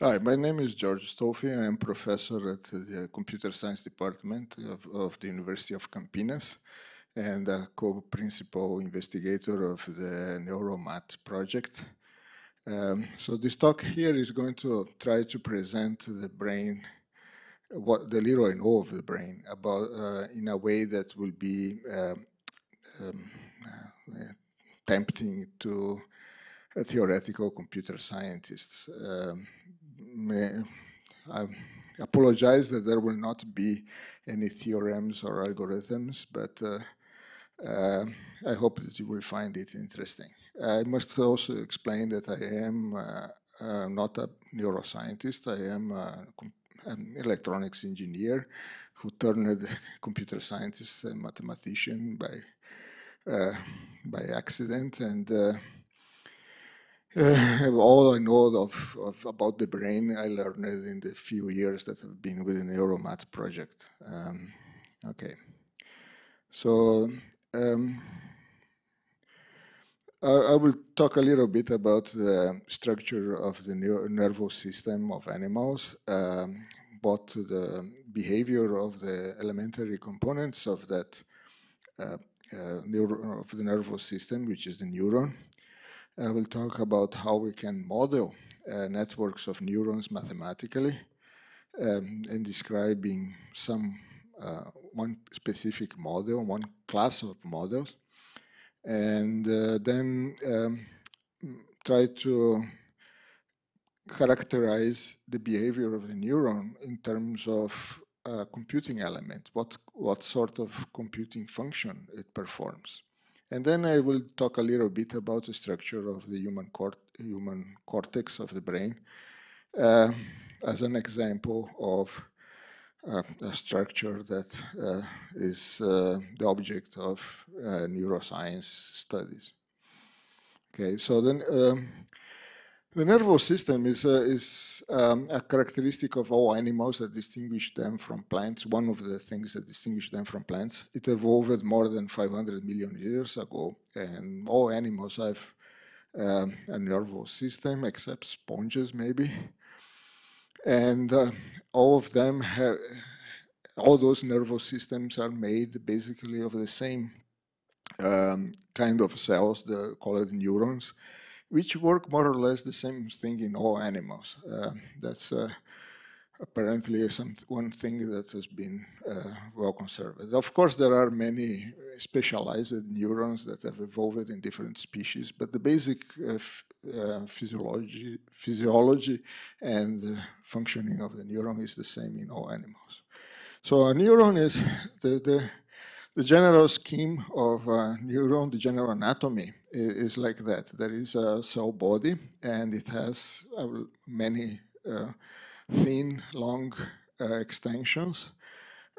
Hi, my name is Jorge Stolfi. I am professor at the Computer Science Department of, of the University of Campinas and a co-principal investigator of the NeuroMat project. Um, so this talk here is going to try to present the brain, what the little I know of the brain, about uh, in a way that will be um, um, uh, tempting to theoretical computer scientists. Um, I apologize that there will not be any theorems or algorithms, but uh, uh, I hope that you will find it interesting. I must also explain that I am uh, uh not a neuroscientist. I am an electronics engineer who turned computer scientist and mathematician by uh, by accident and uh, all I know of, of, about the brain, I learned in the few years that I've been with the NeuroMat project. Um, okay, so um, I, I, will talk a little bit about the structure of the nervous system of animals, um, both the behavior of the elementary components of that uh, uh, of the nervous system, which is the neuron, I will talk about how we can model uh, networks of neurons mathematically um, and describing some uh, one specific model, one class of models, and uh, then um, try to characterize the behavior of the neuron in terms of a computing element, what, what sort of computing function it performs. And then I will talk a little bit about the structure of the human, cort human cortex of the brain uh, as an example of uh, a structure that uh, is uh, the object of uh, neuroscience studies. Okay, so then um, the nervous system is, uh, is um, a characteristic of all animals that distinguish them from plants. One of the things that distinguish them from plants. It evolved more than 500 million years ago, and all animals have um, a nervous system, except sponges, maybe. And uh, all of them have, all those nervous systems are made basically of the same um, kind of cells, the, called neurons which work more or less the same thing in all animals. Uh, that's uh, apparently some, one thing that has been uh, well conserved. Of course, there are many specialized neurons that have evolved in different species, but the basic uh, uh, physiology, physiology and functioning of the neuron is the same in all animals. So a neuron is the, the the general scheme of a neuron, the general anatomy, is, like that. There is a cell body, and it has uh, many uh, thin, long uh, extensions.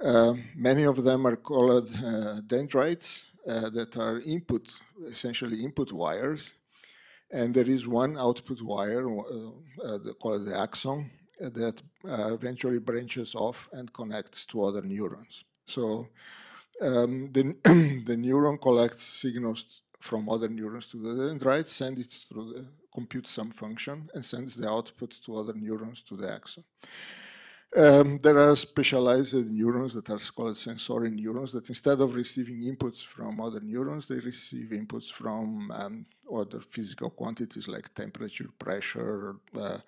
Uh, many of them are called uh, dendrites uh, that are input, essentially input wires. And there is one output wire, called the axon, that eventually branches off and connects to other neurons. So um, the, the neuron collects signals from other neurons to the dendrite, sends it through the compute some function, and sends the output to other neurons to the axon. Um, there are specialized neurons that are called sensory neurons that instead of receiving inputs from other neurons, they receive inputs from um, other physical quantities like temperature, pressure, uh,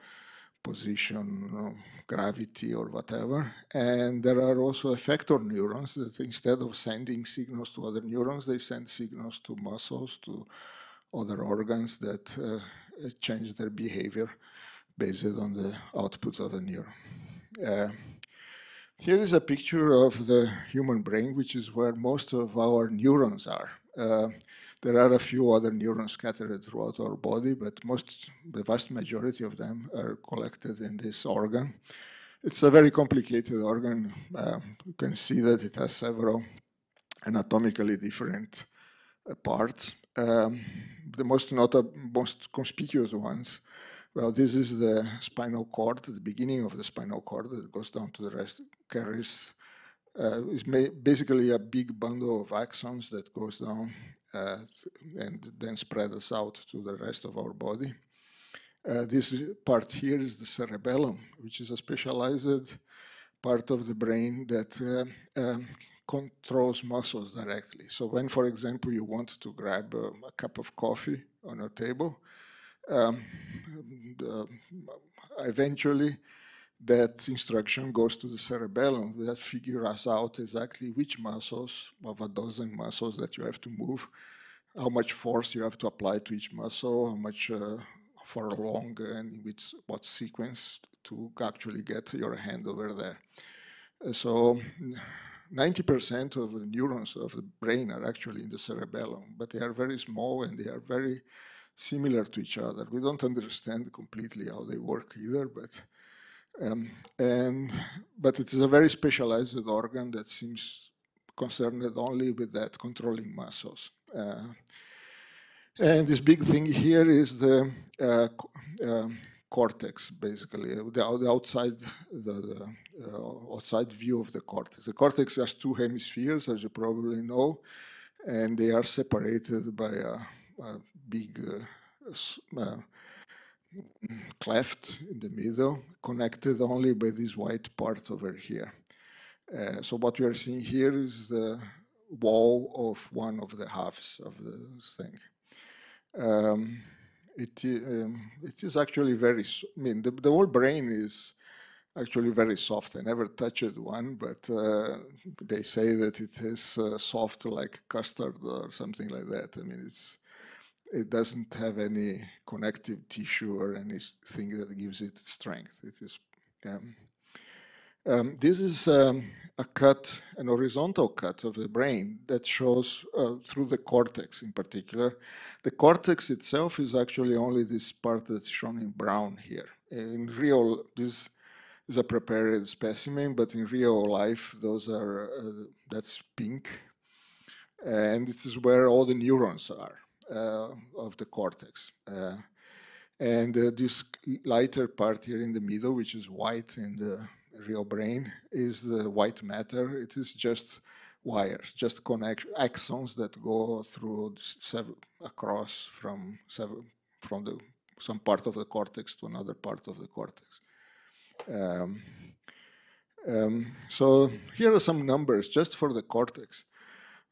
position, gravity, or whatever. And there are also effector neurons that instead of sending signals to other neurons, they send signals to muscles, to other organs that uh, change their behavior based on the output of the neuron. Uh, here is a picture of the human brain, which is where most of our neurons are. Uh, there are a few other neurons scattered throughout our body, but most, the vast majority of them are collected in this organ. It's a very complicated organ. Uh, you can see that it has several anatomically different uh, parts. Um, the most notable, most conspicuous ones, well, this is the spinal cord, the beginning of the spinal cord that goes down to the rest, carries uh, is basically a big bundle of axons that goes down uh, and then spreads out to the rest of our body. Uh, this part here is the cerebellum, which is a specialized part of the brain that uh, um, controls muscles directly. So when, for example, you want to grab a, a cup of coffee on a table, um, the, eventually that instruction goes to the cerebellum that figures out exactly which muscles of a dozen muscles that you have to move, how much force you have to apply to each muscle, how much uh, for long and which, what sequence to actually get your hand over there. Uh, so 90% of the neurons of the brain are actually in the cerebellum, but they are very small and they are very similar to each other. We don't understand completely how they work either, but um, and but it is a very specialized organ that seems concerned only with that controlling muscles. Uh, and this big thing here is the uh, uh, cortex, basically, the, the outside the, the uh, outside view of the cortex. The cortex has two hemispheres, as you probably know, and they are separated by a, a big uh, uh, cleft in the middle, connected only by this white part over here. Uh, so what we are seeing here is the wall of one of the halves of the thing. Um, it, um, it is actually very, I mean, the, the whole brain is actually very soft. I never touched one, but uh, they say that it is uh, soft like custard or something like that. I mean, it's it doesn't have any connective tissue or anything that gives it strength. It is. Um, um, this is um, a cut, an horizontal cut of the brain that shows uh, through the cortex in particular. The cortex itself is actually only this part that's shown in brown here. In real, this is a prepared specimen, but in real life, those are uh, that's pink, and this is where all the neurons are. Uh, of the cortex. Uh, and uh, this lighter part here in the middle, which is white in the real brain, is the white matter. It is just wires, just axons that go through across from from the some part of the cortex to another part of the cortex. Um, um, so here are some numbers just for the cortex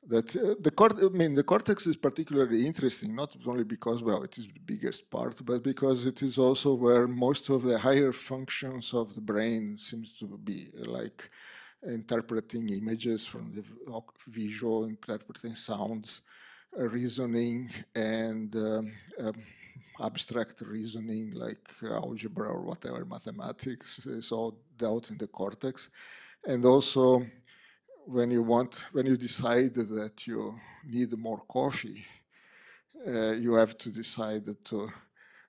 that uh, the cort I mean the cortex is particularly interesting not only because well it is the biggest part but because it is also where most of the higher functions of the brain seems to be like interpreting images from the visual interpreting sounds uh, reasoning and um, um, abstract reasoning like algebra or whatever mathematics is all dealt in the cortex. And also when you want, when you decide that you need more coffee, uh, you have to decide to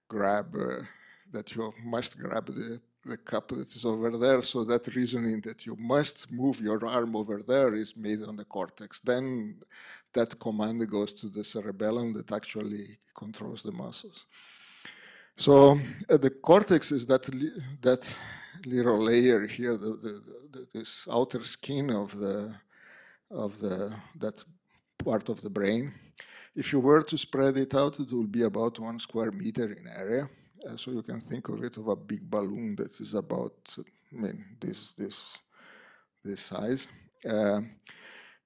grab, uh, that you must grab the, the cup that is over there. So that reasoning that you must move your arm over there is made on the cortex. Then that command goes to the cerebellum that actually controls the muscles. So uh, the cortex is that that little layer here, the, the, the, this outer skin of the of the that part of the brain. If you were to spread it out, it will be about one square meter in area. Uh, so you can think of it of a big balloon that is about, I mean, this this this size. Uh,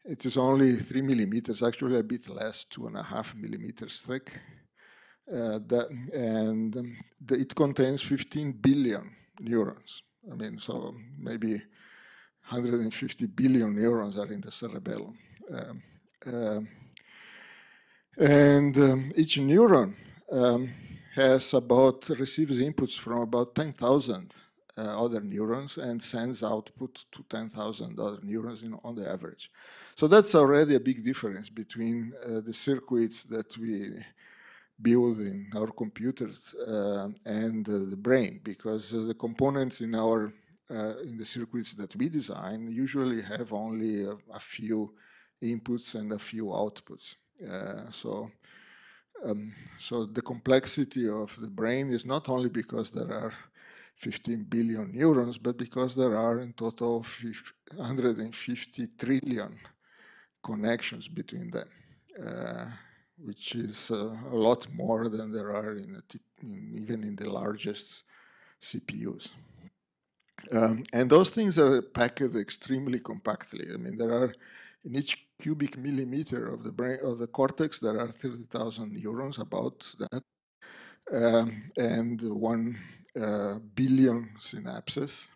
it is only three millimeters, actually a bit less, two and a half millimeters thick. Uh, that, and um, the, it contains 15 billion neurons. I mean, so maybe 150 billion neurons are in the cerebellum. Um, uh, and um, each neuron um, has about, receives inputs from about 10,000 uh, other neurons and sends output to 10,000 other neurons in, on the average. So that's already a big difference between uh, the circuits that we build in our computers uh, and uh, the brain because uh, the components in our in the circuits that we design usually have only a, a few inputs and a few outputs. so um, so the complexity of the brain is not only because there are 15 billion neurons, but because there are in total 150 trillion connections between them. Uh, which is uh, a lot more than there are in, in even in the largest CPUs. Um, and those things are packed extremely compactly. I mean, there are in each cubic millimeter of the brain of the cortex there are 30,000 neurons about that, um, and one uh, billion synapses,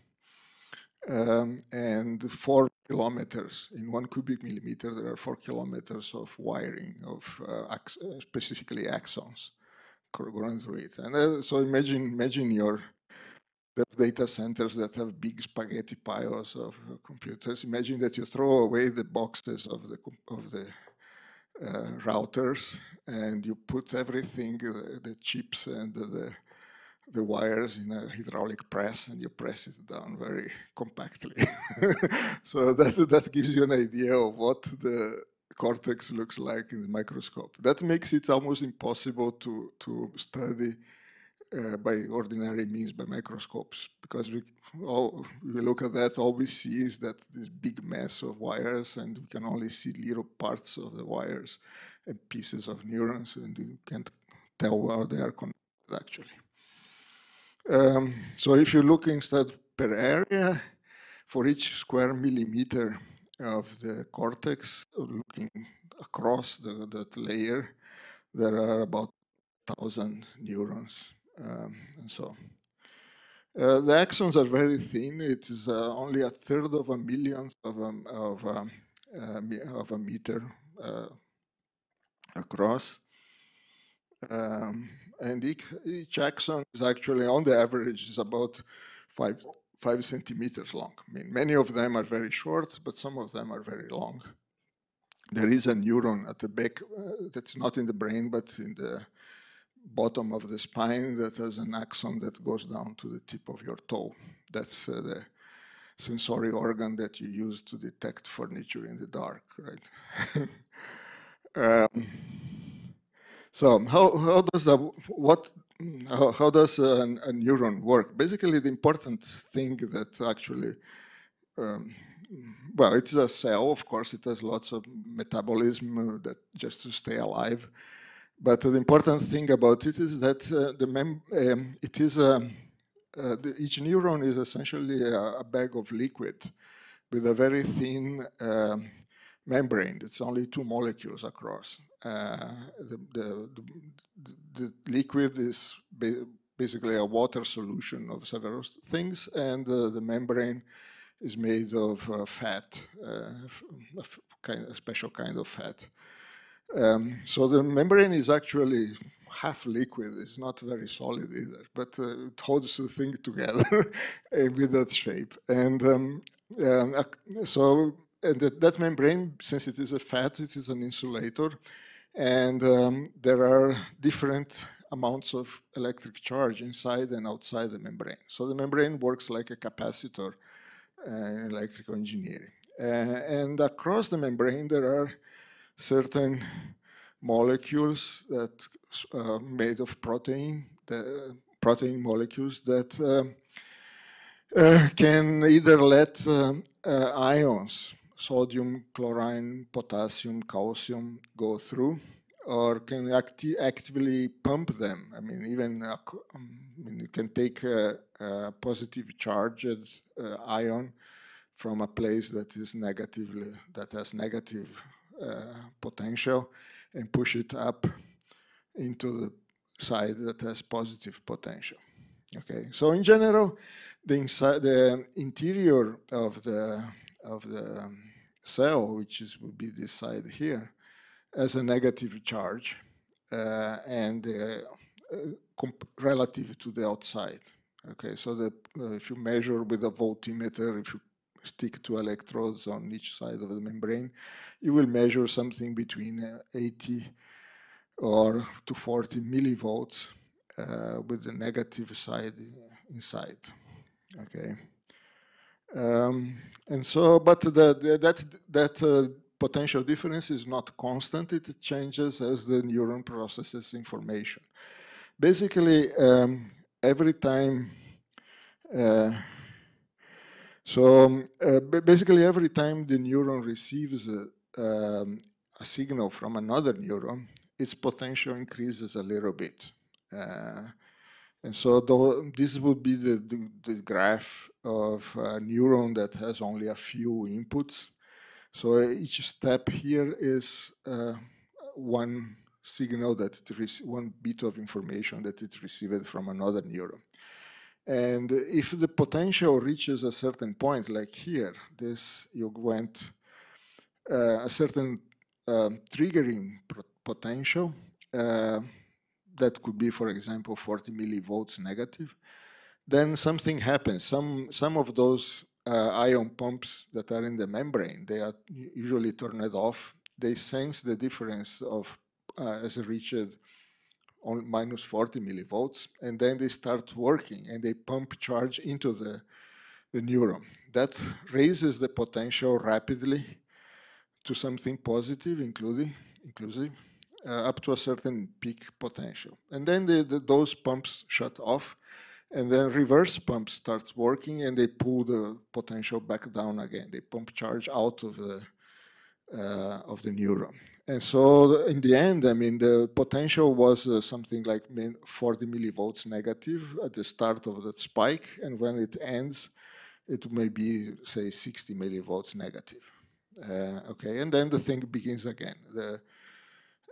um, and four kilometers in one cubic millimeter. There are four kilometers of wiring of uh, specifically axons going through it. And uh, so imagine imagine your data centers that have big spaghetti piles of uh, computers. Imagine that you throw away the boxes of the of the uh, routers and you put everything, uh, the chips and the the wires in a hydraulic press and you press it down very compactly. so that that gives you an idea of what the cortex looks like in the microscope. That makes it almost impossible to to study uh, by ordinary means, by microscopes, because we, all, we look at that, all we see is that this big mess of wires, and we can only see little parts of the wires and pieces of neurons, and you can't tell where they are connected actually. Um, so if you look instead per area, for each square millimeter of the cortex, looking across the, that layer, there are about 1,000 neurons um, and so uh, the axons are very thin. It is uh, only a third of a millionth of a, of a, uh, of a meter uh, across. Um, and each, axon is actually, on the average, is about five, five centimeters long. I mean, many of them are very short, but some of them are very long. There is a neuron at the back uh, that's not in the brain, but in the bottom of the spine that has an axon that goes down to the tip of your toe. That's uh, the sensory organ that you use to detect furniture in the dark, right? um, so how, how does that, what, how, how does a, a, neuron work? Basically, the important thing that actually, um, well, it's a cell, of course, it has lots of metabolism that just to stay alive. But the important thing about it is that uh, the mem um, it is a, um, uh, the, each neuron is essentially a, a, bag of liquid with a very thin um, membrane. It's only two molecules across. Uh, the, the, the, liquid is ba basically a water solution of several things, and uh, the membrane is made of uh, fat, uh, a, kind, special kind of fat. Um, so the membrane is actually half liquid. It's not very solid either, but uh, it holds the thing together with that shape. And um, uh, so and that, that, membrane, since it is a fat, it is an insulator. And um, there are different amounts of electric charge inside and outside the membrane. So the membrane works like a capacitor uh, in electrical engineering. Uh, and across the membrane, there are certain molecules that uh, made of protein, the protein molecules that uh, uh, can either let um, uh, ions, sodium, chlorine, potassium, calcium, go through, or can acti actively pump them. I mean, even uh, um, I mean, you can take a, a positive charged uh, ion from a place that is negatively that has negative uh, potential and push it up into the side that has positive potential. Okay, so in general, the inside, the interior of the of the cell, which is would be this side here, has a negative charge, uh, and uh, uh relative to the outside. Okay, so that uh, if you measure with a voltmeter, if you stick two electrodes on each side of the membrane, you will measure something between uh, 80 or to 40 millivolts uh, with the negative side inside. Okay. Um, and so, but the, the, that, that uh, potential difference is not constant. It changes as the neuron processes information. Basically, um, every time uh, so um, uh, basically, every time the neuron receives a, um, a, signal from another neuron, its potential increases a little bit. And so the, this would be the, the, the, graph of a neuron that has only a few inputs. So each step here is uh, one signal that it one bit of information that it received from another neuron. And if the potential reaches a certain point, like here, this you went uh, a certain um, triggering potential, uh, that could be, for example, 40 millivolts negative, then something happens. Some, some of those uh, ion pumps that are in the membrane, they are usually turned off. They sense the difference of uh, as reached on minus 40 millivolts, and then they start working and they pump charge into the, the neuron. That raises the potential rapidly to something positive, including, inclusive, uh, up to a certain peak potential. And then the, the, those pumps shut off, and then reverse pump starts working, and they pull the potential back down again. They pump charge out of the uh, of the neuron. And so in the end, I mean, the potential was uh, something like 40 millivolts negative at the start of that spike, and when it ends, it may be, say, 60 millivolts negative. Uh, okay, and then the thing begins again. The,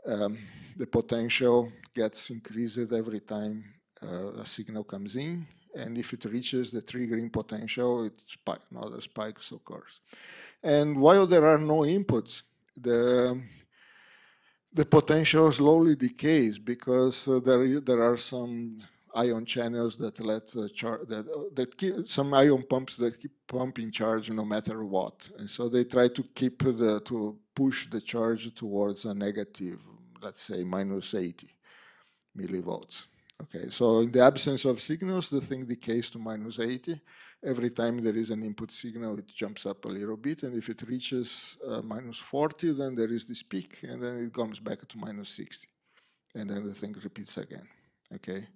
um, the potential gets increased every time uh, a signal comes in, and if it reaches the triggering potential, it spike, another spike occurs. And while there are no inputs, the the potential slowly decays because uh, there there are some ion channels that let uh, that uh, that keep some ion pumps that keep pumping charge no matter what, and so they try to keep the to push the charge towards a negative, let's say minus 80 millivolts. Okay, so in the absence of signals, the thing decays to minus 80. Every time there is an input signal, it jumps up a little bit, and if it reaches uh, minus 40, then there is this peak, and then it comes back to minus 60, and then the thing repeats again. Okay,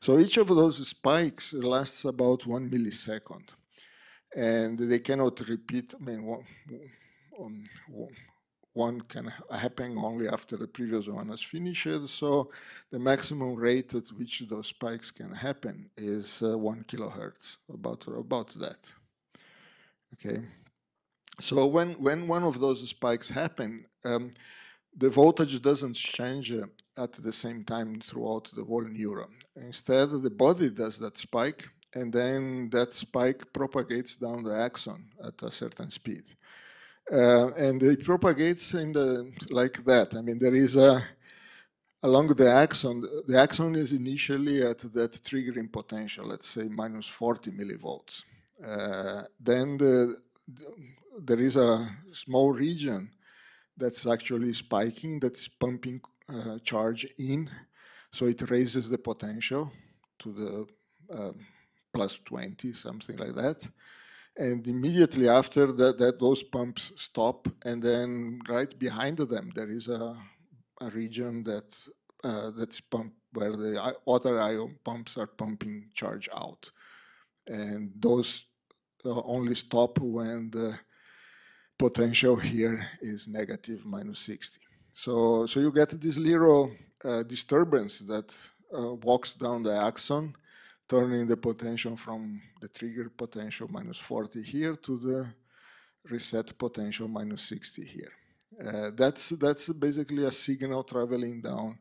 so each of those spikes lasts about one millisecond, and they cannot repeat. I mean, one, one, one can happen only after the previous one has finished. So the maximum rate at which those spikes can happen is uh, one kilohertz, about about that. Okay. So when when one of those spikes happen, um, the voltage doesn't change uh, at the same time throughout the whole neuron. Instead, the body does that spike, and then that spike propagates down the axon at a certain speed. Uh, and it propagates in the like that. I mean, there is a along the axon. The axon is initially at that triggering potential, let's say minus 40 millivolts. Uh, then the, the, there is a small region that's actually spiking, that's pumping uh, charge in, so it raises the potential to the uh, plus 20, something like that and immediately after that, that those pumps stop and then right behind them there is a, a region that uh, that's pump where the other ion pumps are pumping charge out. And those uh, only stop when the potential here is negative minus 60 so so you get this little uh, disturbance that uh, walks down the axon turning the potential from the trigger potential minus 40 here to the reset potential minus 60 here. Uh, that's, that's basically a signal traveling down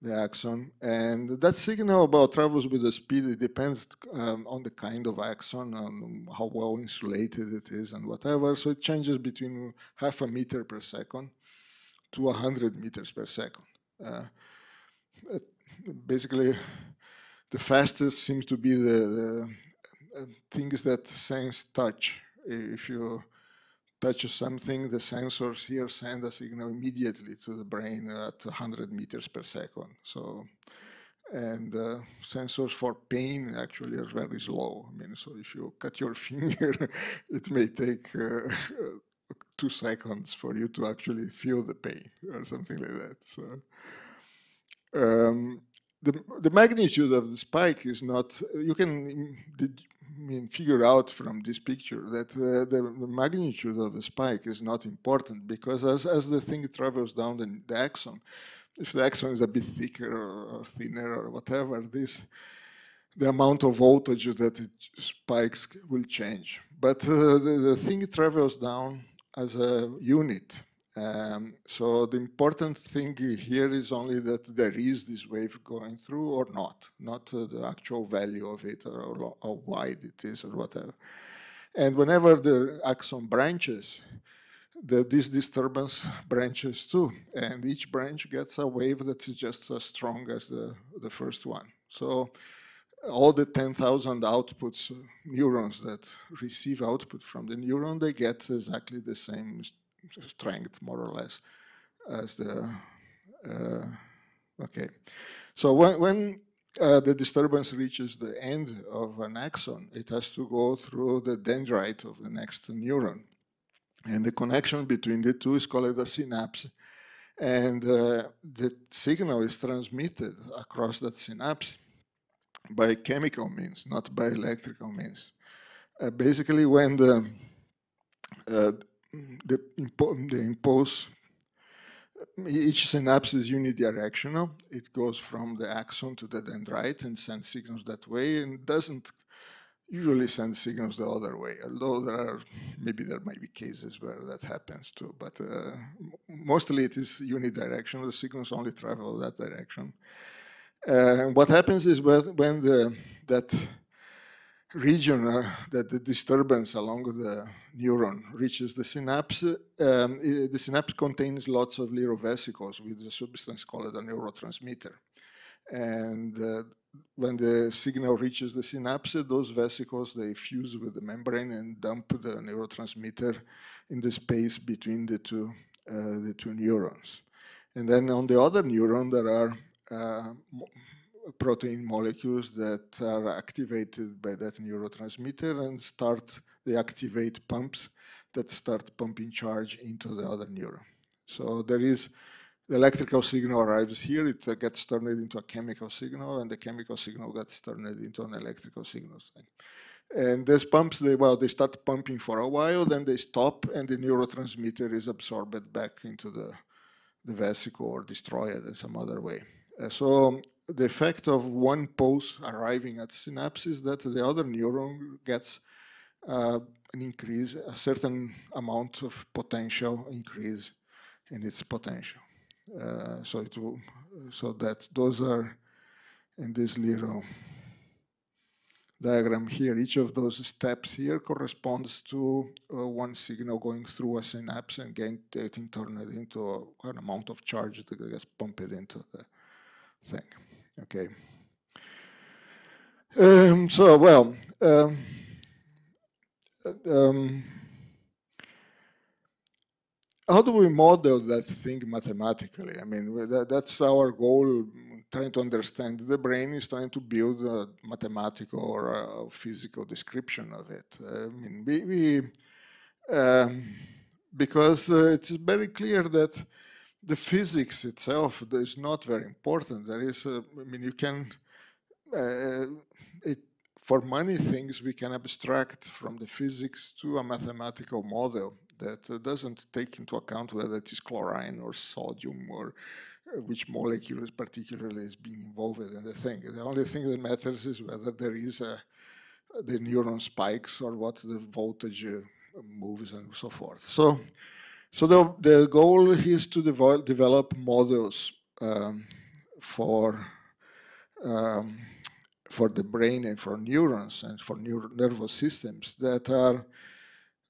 the axon. And that signal about travels with the speed, it depends um, on the kind of axon, on how well insulated it is and whatever. So it changes between half a meter per second to 100 meters per second. Uh, basically, the fastest seems to be the, the uh, things that sense touch. If you touch something, the sensors here send a signal immediately to the brain at 100 meters per second. So, and uh, sensors for pain actually are very slow. I mean, so if you cut your finger, it may take uh, two seconds for you to actually feel the pain or something like that. So. Um, the, the magnitude of the spike is not, you can I mean, figure out from this picture that uh, the, the, magnitude of the spike is not important because as, as the thing travels down the, the axon, if the axon is a bit thicker or thinner or whatever, this the amount of voltage that it spikes will change. But uh, the, the thing travels down as a unit. Um, so the important thing here is only that there is this wave going through or not, not uh, the actual value of it or, or how wide it is or whatever. And whenever the axon branches, the, this disturbance branches too, and each branch gets a wave that is just as strong as the, the first one. So all the 10,000 outputs, uh, neurons that receive output from the neuron, they get exactly the same strength, more or less, as the, uh, okay. So when, when uh, the disturbance reaches the end of an axon, it has to go through the dendrite of the next neuron. And the connection between the two is called a synapse. And uh, the signal is transmitted across that synapse by chemical means, not by electrical means. Uh, basically, when the, uh, the, impo the impulse, each synapse is unidirectional. It goes from the axon to the dendrite and sends signals that way and doesn't usually send signals the other way, although there are, maybe there might be cases where that happens too, but uh, mostly it is unidirectional. The signals only travel that direction. Uh, what happens is when, when the, that region, uh, that the disturbance along the neuron reaches the synapse, um, the synapse contains lots of little vesicles with a substance called a neurotransmitter. And uh, when the signal reaches the synapse, those vesicles, they fuse with the membrane and dump the neurotransmitter in the space between the two, uh, the two neurons. And then on the other neuron, there are uh, protein molecules that are activated by that neurotransmitter and start, they activate pumps that start pumping charge into the other neuron. So there is, the electrical signal arrives here, it uh, gets turned into a chemical signal, and the chemical signal gets turned into an electrical signal. And these pumps, they, well, they start pumping for a while, then they stop, and the neurotransmitter is absorbed back into the, the vesicle or destroyed in some other way. Uh, so the effect of one pulse arriving at synapse is that the other neuron gets uh, an increase, a certain amount of potential increase in its potential. Uh, so it will, so that those are in this little diagram here. Each of those steps here corresponds to uh, one signal going through a synapse and getting turned into an amount of charge that gets pumped into the thing. Okay. Um, so, well, um, um, how do we model that thing mathematically? I mean, that, that's our goal, trying to understand the brain is trying to build a mathematical or a physical description of it. I mean, we, we um, because uh, it's very clear that the physics itself is not very important. There is, a, I mean, you can, uh, it, for many things, we can abstract from the physics to a mathematical model that doesn't take into account whether it is chlorine or sodium or uh, which molecule is particularly is being involved in the thing. The only thing that matters is whether there is a, the neuron spikes or what the voltage uh, moves and so forth. So so the, the goal is to develop, develop models um, for um, for the brain and for neurons and for nervous systems that are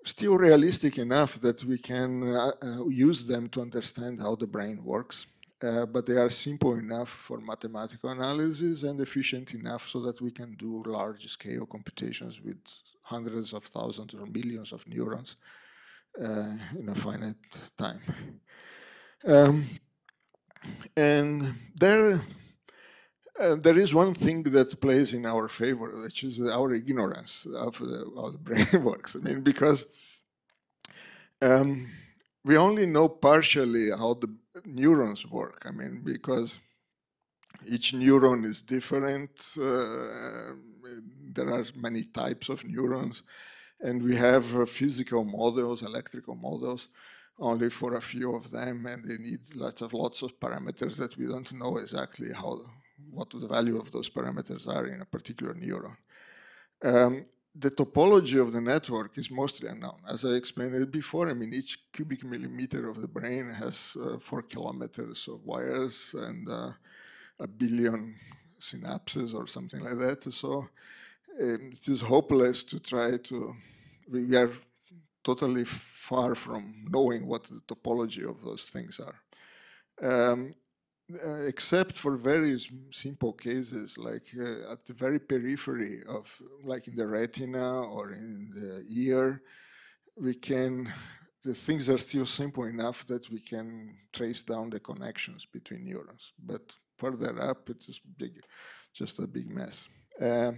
still realistic enough that we can uh, uh, use them to understand how the brain works. Uh, but they are simple enough for mathematical analysis and efficient enough so that we can do large-scale computations with hundreds of thousands or millions of neurons in a finite time. Um, and there, uh, there is one thing that plays in our favor, which is our ignorance of the, how the brain works. I mean, because um, we only know partially how the neurons work. I mean, because each neuron is different. Uh, there are many types of neurons and we have uh, physical models, electrical models, only for a few of them, and they need lots of lots of parameters that we don't know exactly how what the value of those parameters are in a particular neuron. Um, the topology of the network is mostly unknown. As I explained it before, I mean, each cubic millimeter of the brain has uh, four kilometers of wires and uh, a billion synapses or something like that. So it is hopeless to try to, we, are totally far from knowing what the topology of those things are. Um, uh, except for very simple cases, like uh, at the very periphery of, like in the retina or in the ear, we can, the things are still simple enough that we can trace down the connections between neurons. But further up, it's big, just a big mess. Uh,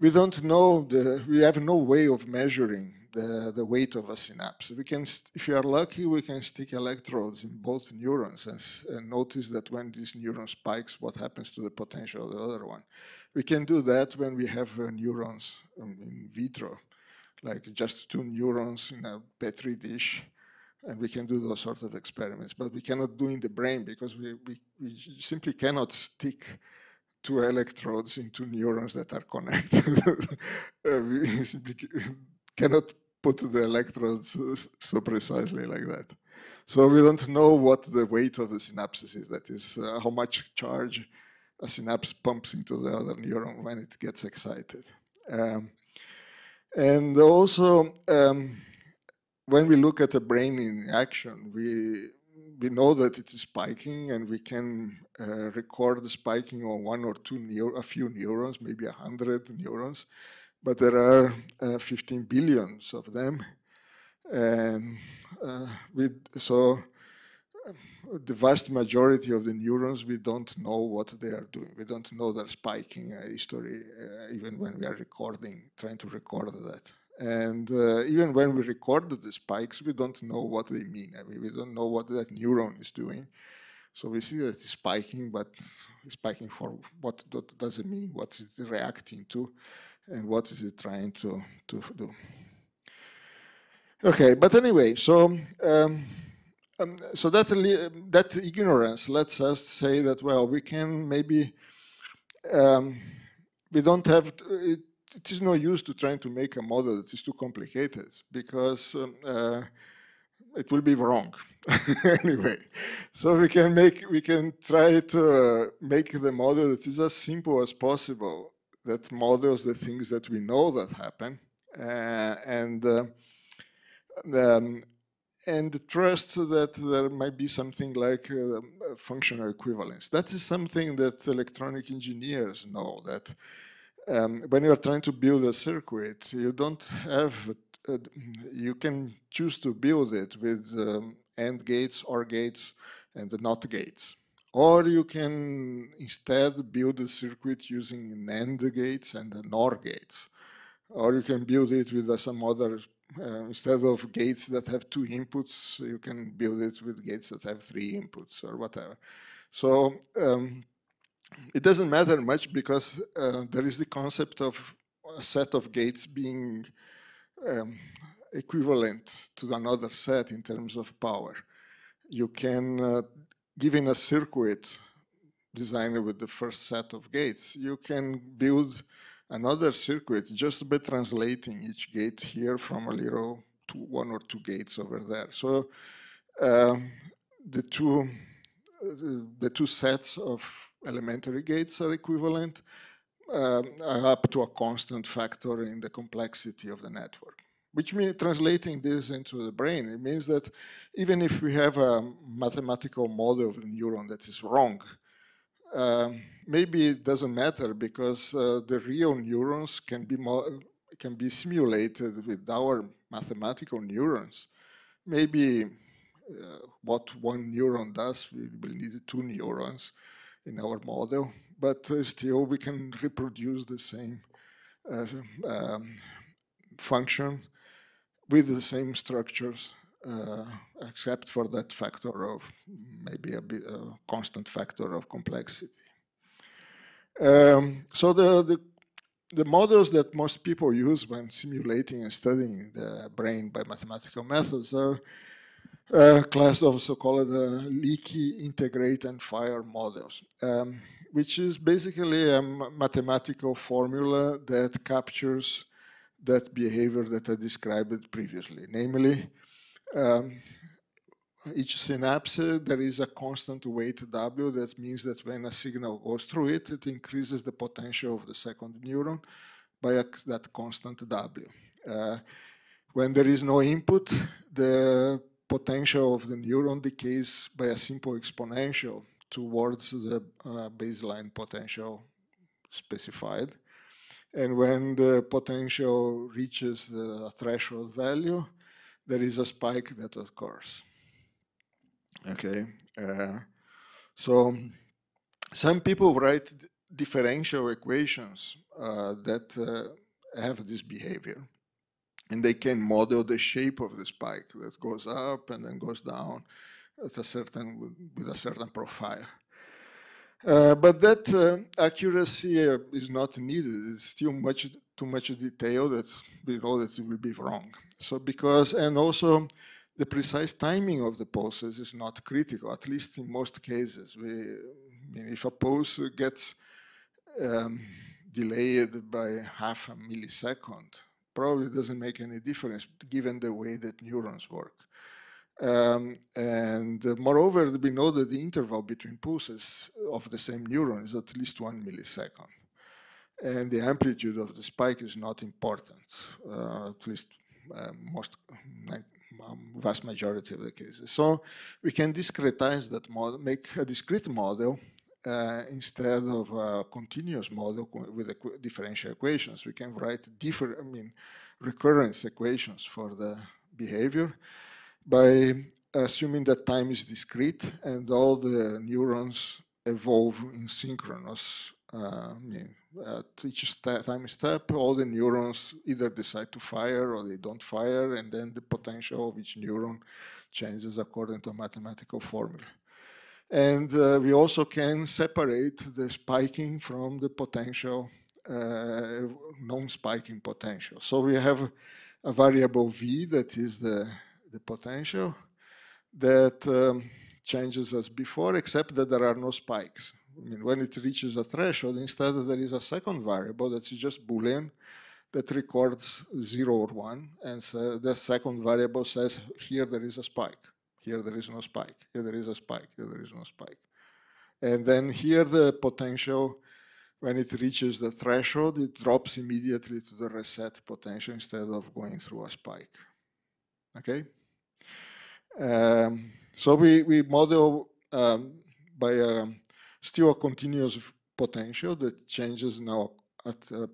we don't know, the, we have no way of measuring the, the weight of a synapse. We can, if you are lucky, we can stick electrodes in both neurons and, and, notice that when this neuron spikes, what happens to the potential of the other one. We can do that when we have uh, neurons um, in vitro, like just two neurons in a petri dish, and we can do those sorts of experiments. But we cannot do in the brain because we, we, we simply cannot stick two electrodes into neurons that are connected. uh, we simply cannot put the electrodes so precisely like that. So we don't know what the weight of the synapses is, that is, uh, how much charge a synapse pumps into the other neuron when it gets excited. Um, and also, um, when we look at the brain in action, we we know that it is spiking, and we can uh, record the spiking on one or two, a few neurons, maybe a hundred neurons, but there are uh, 15 billions of them. And uh, so uh, the vast majority of the neurons, we don't know what they are doing. We don't know their spiking uh, history, uh, even when we are recording, trying to record that. And uh, even when we record the spikes, we don't know what they mean. I mean, we don't know what that neuron is doing. So we see that it's spiking, but it's spiking for what does it mean? What is it reacting to? and what is it trying to, to do. Okay, but anyway, so um, um, so that that ignorance lets us say that well we can maybe um, we don't have to, it, it is no use to trying to make a model that is too complicated because um, uh, it will be wrong anyway. So we can make we can try to uh, make the model that is as simple as possible that models the things that we know that happen uh, and uh, um, and trust that there might be something like uh, functional equivalence. That is something that electronic engineers know that um, when you are trying to build a circuit, you don't have, uh, you can choose to build it with um, AND gates, OR gates, and the NOT gates. Or you can instead build a circuit using NAND gates and NOR gates. Or you can build it with uh, some other, uh, instead of gates that have two inputs, you can build it with gates that have three inputs or whatever. So um, it doesn't matter much because uh, there is the concept of a set of gates being um, equivalent to another set in terms of power. You can uh, given a circuit designed with the first set of gates, you can build another circuit just by translating each gate here from a little to one or two gates over there. So uh, the two the two sets of elementary gates are equivalent um, up to a constant factor in the complexity of the network which means translating this into the brain, it means that even if we have a mathematical model of a neuron that is wrong, uh, maybe it doesn't matter because uh, the real neurons can be can be simulated with our mathematical neurons. Maybe uh, what one neuron does, we will need two neurons in our model, but uh, still we can reproduce the same uh, um, function with the same structures, uh, except for that factor of maybe a, bit, a constant factor of complexity. Um, so the, the, the models that most people use when simulating and studying the brain by mathematical methods are uh, class of so-called uh, leaky integrate and fire models, um, which is basically a mathematical formula that captures that behavior that I described previously. Namely, um, each synapse, there is a constant weight W. That means that when a signal goes through it, it increases the potential of the second neuron by a, that constant W. Uh, when there is no input, the potential of the neuron decays by a simple exponential towards the uh, baseline potential specified. And when the potential reaches the threshold value, there is a spike that occurs. Okay, uh, so some people write differential equations uh, that uh, have this behavior and they can model the shape of the spike that goes up and then goes down at a certain with a certain profile. Uh, but that uh, accuracy uh, is not needed. It's still much too much detail that we know that it will be wrong. So because and also the precise timing of the pulses is not critical, at least in most cases. We, I mean, if a pulse gets um, delayed by half a millisecond, probably doesn't make any difference given the way that neurons work. Um, and uh, moreover, we know that the interval between pulses of the same neuron is at least one millisecond. And the amplitude of the spike is not important, uh, at least uh, most, um, vast majority of the cases. So we can discretize that model, make a discrete model uh, instead of a continuous model with differential equations. We can write different, I mean, recurrence equations for the behavior by assuming that time is discrete and all the neurons evolve in synchronous. Uh, I mean, at each time step, all the neurons either decide to fire or they don't fire, and then the potential of each neuron changes according to a mathematical formula. And uh, we also can separate the spiking from the potential, uh, non-spiking potential. So we have a variable v that is the, the potential that um, changes as before, except that there are no spikes. I mean, when it reaches a threshold, instead there is a second variable that's just Boolean that records zero or one, and so the second variable says here there is a spike. Here there is no spike. Here there is a spike. Here there is no spike. And then here the potential, when it reaches the threshold, it drops immediately to the reset potential instead of going through a spike. Okay? Um, so we, we model um, by a, um, still a continuous potential that changes now at uh,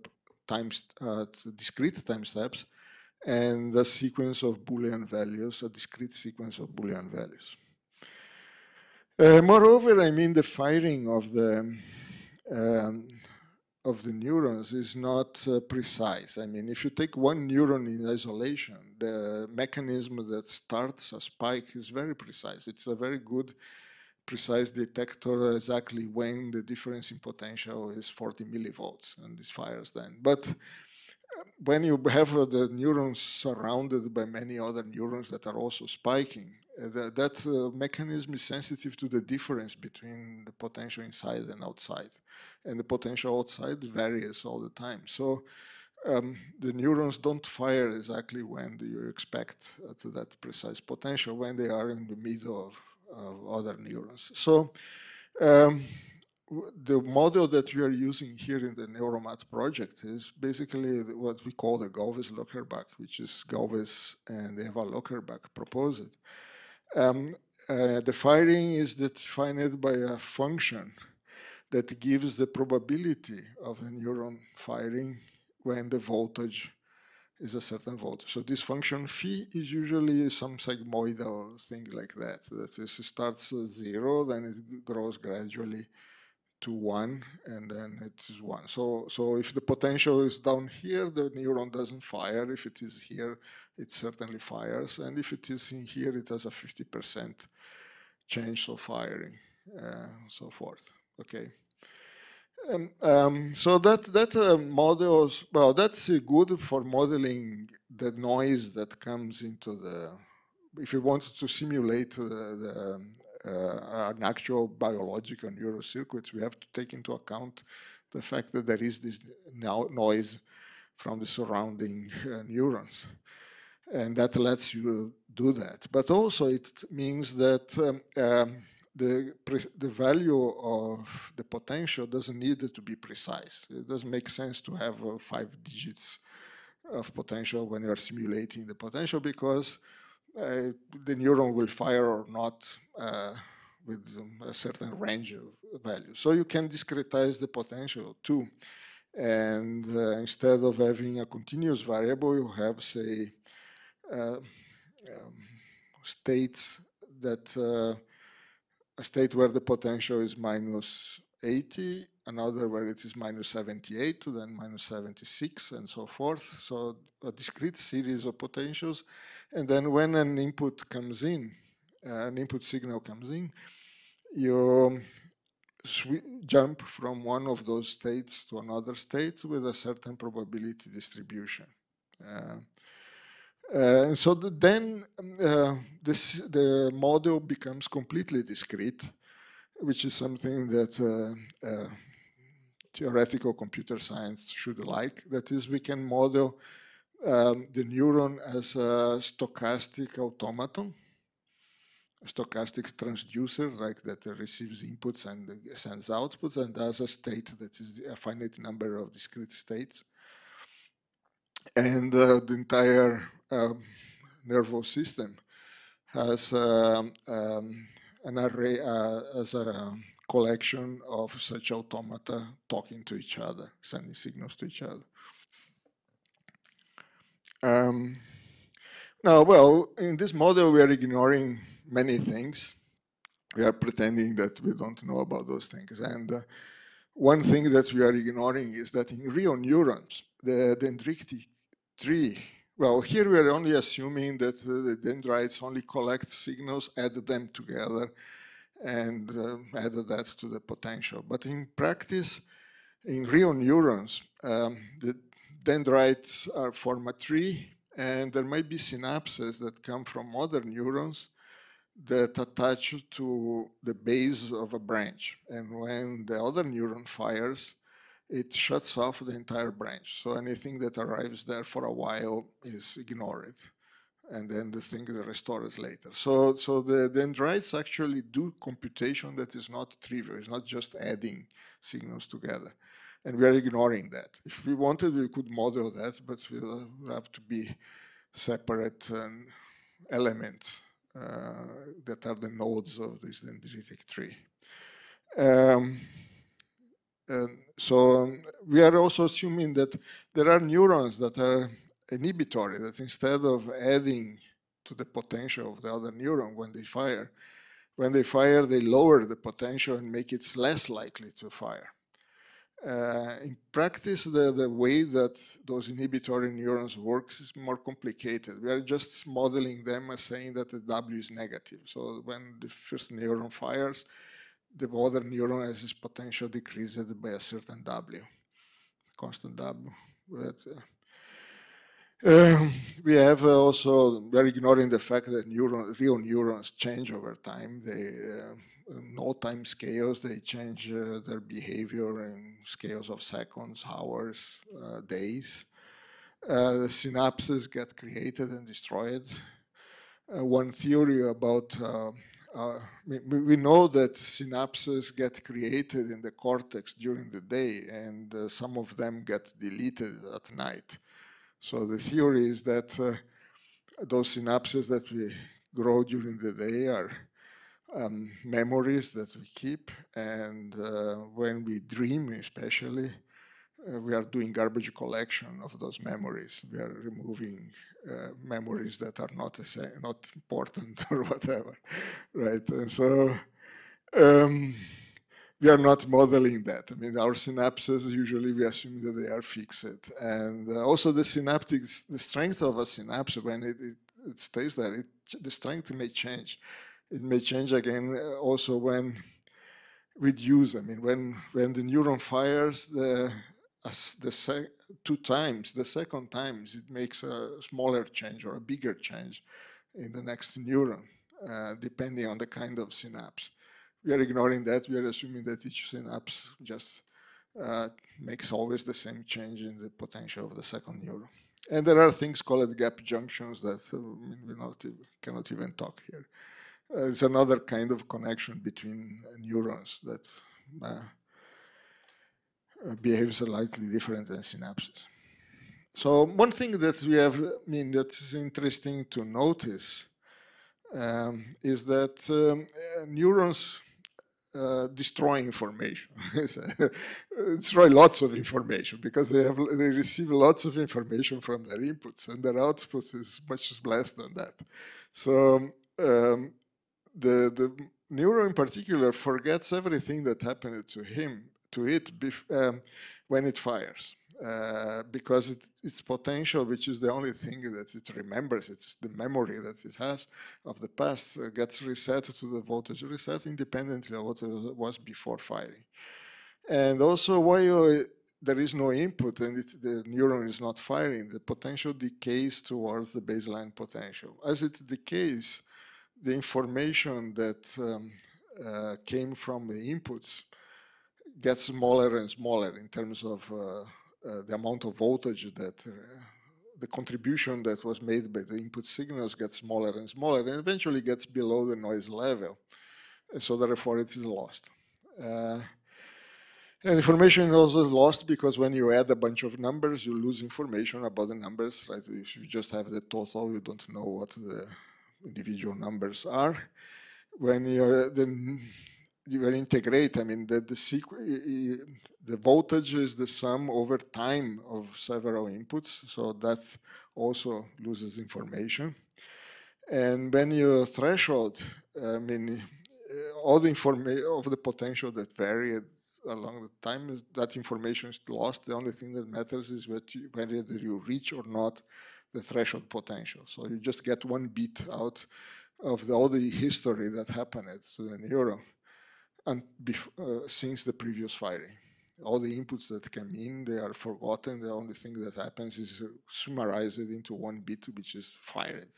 times at discrete time steps and a sequence of Boolean values, a discrete sequence of Boolean values. Uh, moreover, I mean the firing of the um, of the neurons is not uh, precise. I mean, if you take one neuron in isolation, the mechanism that starts a spike is very precise. It's a very good, precise detector exactly when the difference in potential is 40 millivolts, and this fires then. But when you have uh, the neurons surrounded by many other neurons that are also spiking, uh, that, that uh, mechanism is sensitive to the difference between the potential inside and outside. And the potential outside varies all the time. So um, the neurons don't fire exactly when you expect uh, to that precise potential, when they are in the middle of, of other neurons. So um, the model that we are using here in the NeuroMat project is basically what we call the Galves-Löcherbach, which is Galves and Eva Löcherbach proposed. Um, uh, the firing is defined by a function that gives the probability of a neuron firing when the voltage is a certain voltage. So this function phi is usually some sigmoidal thing like that. That is, it starts at zero, then it grows gradually to one and then it is one. So, so if the potential is down here, the neuron doesn't fire. If it is here, it certainly fires. And if it is in here, it has a 50% change of firing, uh, so forth. Okay. Um, um, so that that uh, models well that's uh, good for modeling the noise that comes into the if you want to simulate the, uh, an actual biological neural circuit, we have to take into account the fact that there is this noise from the surrounding uh, neurons. And that lets you do that. But also it means that um, um, the, the value of the potential doesn't need to be precise. It doesn't make sense to have uh, five digits of potential when you are simulating the potential because uh, the neuron will fire or not uh, with a certain range of values. So you can discretize the potential too. And uh, instead of having a continuous variable, you have, say, uh, um, states that uh, a state where the potential is minus 80, another where it is minus 78, then minus 76, and so forth. So a discrete series of potentials. And then when an input comes in, uh, an input signal comes in, you jump from one of those states to another state with a certain probability distribution. Uh, uh, and so the, then uh, this, the model becomes completely discrete, which is something that uh, uh, theoretical computer science should like. That is, we can model um, the neuron as a stochastic automaton, a stochastic transducer, like that receives inputs and sends outputs, and has a state that is a finite number of discrete states. And uh, the entire um, nervous system has um, um, an array uh, as a collection of such automata talking to each other, sending signals to each other. Um, now, well, in this model, we are ignoring many things. We are pretending that we don't know about those things. And uh, one thing that we are ignoring is that in real neurons, the dendritic tree well, here we are only assuming that uh, the dendrites only collect signals, add them together, and uh, add that to the potential. But in practice, in real neurons, um, the dendrites are form a tree, and there might be synapses that come from other neurons that attach to the base of a branch. And when the other neuron fires, it shuts off the entire branch. So anything that arrives there for a while is ignored. And then the thing restores later. So, so the dendrites actually do computation that is not trivial. It's not just adding signals together. And we are ignoring that. If we wanted, we could model that, but we'll have to be separate um, elements uh, that are the nodes of this dendritic tree. Um, so um, we are also assuming that there are neurons that are inhibitory, that instead of adding to the potential of the other neuron when they fire, when they fire, they lower the potential and make it less likely to fire. Uh, in practice, the, the way that those inhibitory neurons work is more complicated. We are just modeling them as saying that the W is negative. So when the first neuron fires, the other neuron has its potential decreased by a certain W, constant W. But, uh, um, we have uh, also, we're ignoring the fact that neuron, real neurons change over time. They, uh, no time scales, they change uh, their behavior in scales of seconds, hours, uh, days. Uh, synapses get created and destroyed. one theory about uh, we, we, know that synapses get created in the cortex during the day and uh, some of them get deleted at night. So the theory is that uh, those synapses that we grow during the day are um, memories that we keep and uh, when we dream especially, uh, we are doing garbage collection of those memories. We are removing uh, memories that are not not important or whatever, right? And so um, we are not modeling that. I mean, our synapses usually we assume that they are fixed, and uh, also the synaptic the strength of a synapse when it, it, it stays there, it, the strength may change. It may change again uh, also when with use. I mean, when when the neuron fires, the the two times, the second times it makes a smaller change or a bigger change. in the next neuron, uh, depending on the kind of synapse. We are ignoring that. We are assuming that each synapse just uh, makes always the same change in the potential of the second neuron. And there are things called gap junctions that uh, we not, cannot even talk here. Uh, it's another kind of connection between neurons that uh, behaves slightly different than synapses. So one thing that we have, I mean, that is interesting to notice um, is that um, neurons uh, destroy information, destroy lots of information because they have they receive lots of information from their inputs and their output is much less than that. So um, the the neuro in particular forgets everything that happened to him to it um, when it fires. Uh, because it, its potential, which is the only thing that it remembers, it's the memory that it has of the past, uh, gets reset to the voltage reset independently of what it was before firing. And also, while there is no input and it, the neuron is not firing, the potential decays towards the baseline potential. As it decays, the information that um, uh, came from the inputs gets smaller and smaller in terms of uh, uh, the amount of voltage that uh, the contribution that was made by the input signals gets smaller and smaller and eventually gets below the noise level. So therefore it is lost. Uh, and information is also lost because when you add a bunch of numbers, you lose information about the numbers, right? If you just have the total, you don't know what the individual numbers are. When you're, then you integrate, I mean, the, the, the voltage is the sum over time of several inputs, so that also loses information. And when you threshold, I mean, uh, all the information of the potential that varied along the time, that information is lost. The only thing that matters is whether you, whether you reach or not the threshold potential. So you just get one bit out of the, all the history that happened to the neuron and uh, since the previous firing. All the inputs that come in, they are forgotten. The only thing that happens is summarized into one bit, which is fired.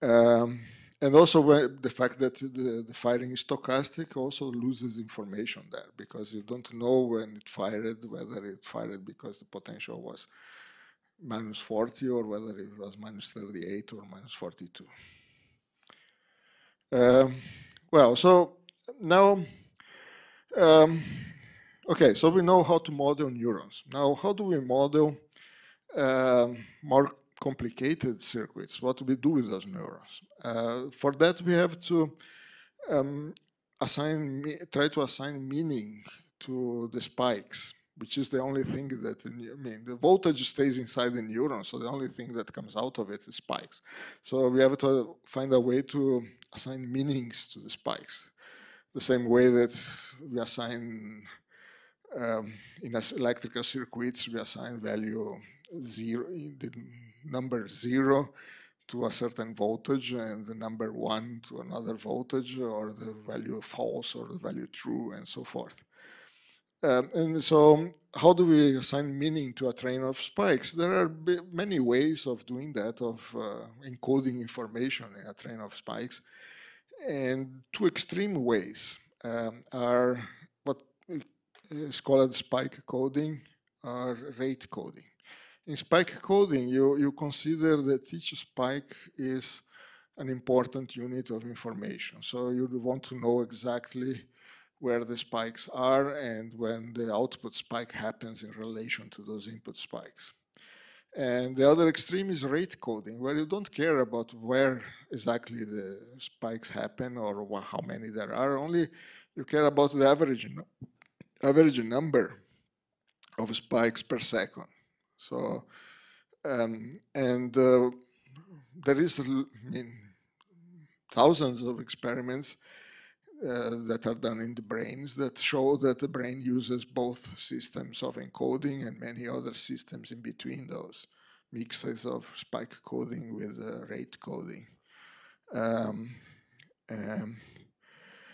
Um, and also the fact that the, the, firing is stochastic also loses information there because you don't know when it fired, whether it fired because the potential was minus 40 or whether it was minus 38 or minus 42. Um, well, so now, um, okay, so we know how to model neurons. Now, how do we model uh, more complicated circuits? What do we do with those neurons? Uh, for that, we have to um, assign, try to assign meaning to the spikes, which is the only thing that, I mean, the voltage stays inside the neuron, so the only thing that comes out of it is spikes. So we have to find a way to assign meanings to the spikes the same way that we assign um, in electrical circuits, we assign value zero, the number zero to a certain voltage and the number one to another voltage or the value false or the value true and so forth. Um, and so how do we assign meaning to a train of spikes? There are many ways of doing that, of uh, encoding information in a train of spikes. And two extreme ways um, are what is called spike coding or rate coding. In spike coding, you, you consider that each spike is an important unit of information. So you want to know exactly where the spikes are and when the output spike happens in relation to those input spikes. And the other extreme is rate coding, where you don't care about where exactly the spikes happen or how many there are, only you care about the average, average number of spikes per second. So, um, and uh, there is, I mean, thousands of experiments uh, that are done in the brains that show that the brain uses both systems of encoding and many other systems in between those mixes of spike coding with uh, rate coding. Um, um,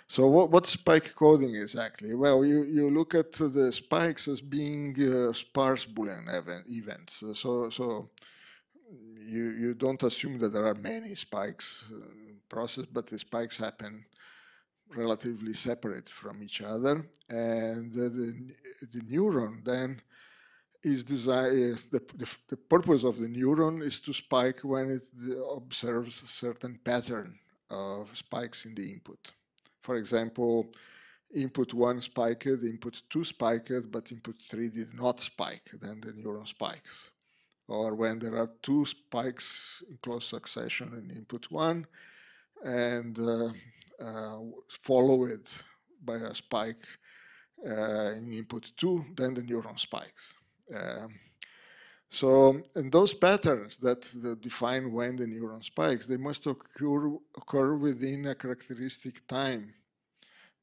so what, what spike coding exactly? Well, you, you look at the spikes as being uh, sparse Boolean event, events. So, so you, you don't assume that there are many spikes uh, process, but the spikes happen relatively separate from each other. And the, the, the neuron then is designed, the, the, the, purpose of the neuron is to spike when it observes a certain pattern of spikes in the input. For example, input 1 spiked, input 2 spiked, but input 3 did not spike, then the neuron spikes. Or when there are two spikes in close succession in input 1 and uh, uh, followed by a spike uh, in input 2, then the neuron spikes. Um, so, and those patterns that, that, define when the neuron spikes, they must occur, occur within a characteristic time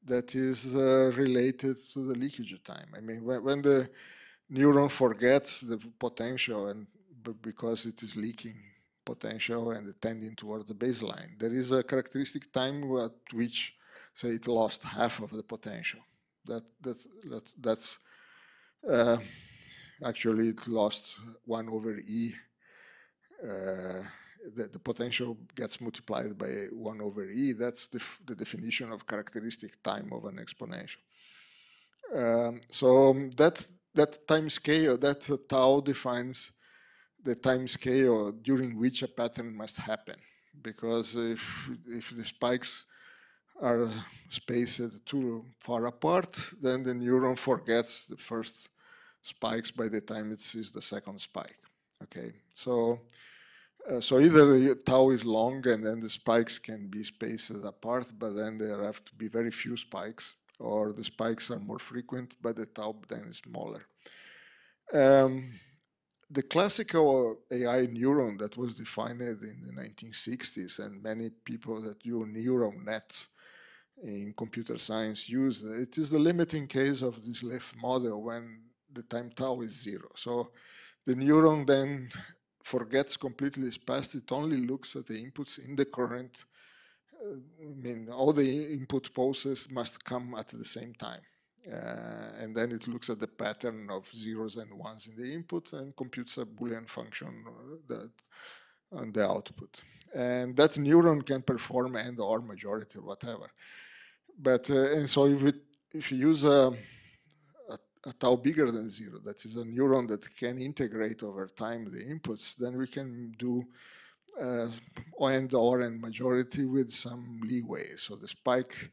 that is uh, related to the leakage time. I mean, when, when, the neuron forgets the potential and because it is leaking potential and tending toward the baseline, there is a characteristic time at which, say, it lost half of the potential. That, that, that that's uh, actually it lost 1 over e. Uh, the, the, potential gets multiplied by 1 over e. That's the, the definition of characteristic time of an exponential. Um, so um, that, that time scale, that tau defines the time scale during which a pattern must happen. Because if, if the spikes are spaced too far apart, then the neuron forgets the first spikes by the time it sees the second spike. Okay, so uh, so either tau is long and then the spikes can be spaced apart, but then there have to be very few spikes, or the spikes are more frequent, but the tau then is smaller. Um, the classical AI neuron that was defined in the 1960s, and many people that do neural nets in computer science use, it is the limiting case of this LIF model when the time tau is zero. So the neuron then forgets completely its past. It only looks at the inputs in the current. Uh, I mean, all the input pulses must come at the same time. Uh, and then it looks at the pattern of zeros and ones in the input and computes a Boolean function that on the output. And that neuron can perform and or majority or whatever. But, uh, and so if, it, if you use a, a tau bigger than zero, that is a neuron that can integrate over time the inputs, then we can do uh, and or and majority with some leeway. So the spike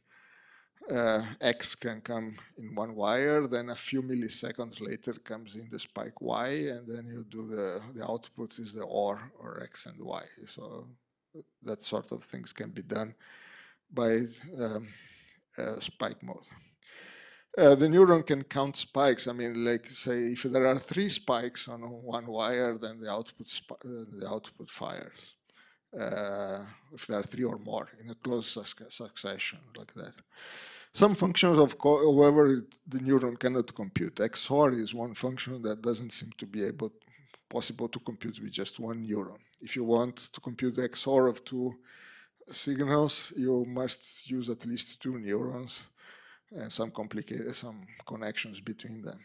uh, X can come in one wire, then a few milliseconds later comes in the spike Y, and then you do the, the output is the OR, or X and Y. So that sort of things can be done by um, uh, spike mode. Uh, the neuron can count spikes. I mean, like say, if there are three spikes on one wire, then the output uh, the output fires. Uh, if there are three or more in a close succession, like that. Some functions, of however, the neuron cannot compute. XOR is one function that doesn't seem to be able possible to compute with just one neuron. If you want to compute the XOR of two signals, you must use at least two neurons and some complicated some connections between them.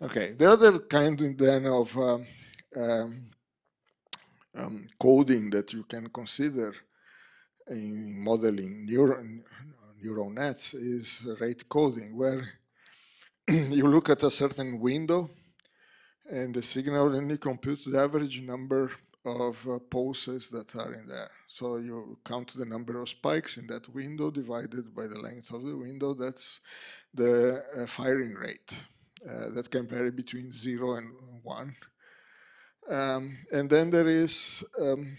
Okay, the other kind then of um, um, um, coding that you can consider in modeling neuron, neural nets is rate coding, where you look at a certain window and the signal and you compute the average number of uh, pulses that are in there. So you count the number of spikes in that window divided by the length of the window. That's the uh, firing rate. Uh, that can vary between 0 and 1. Um, and then there is um,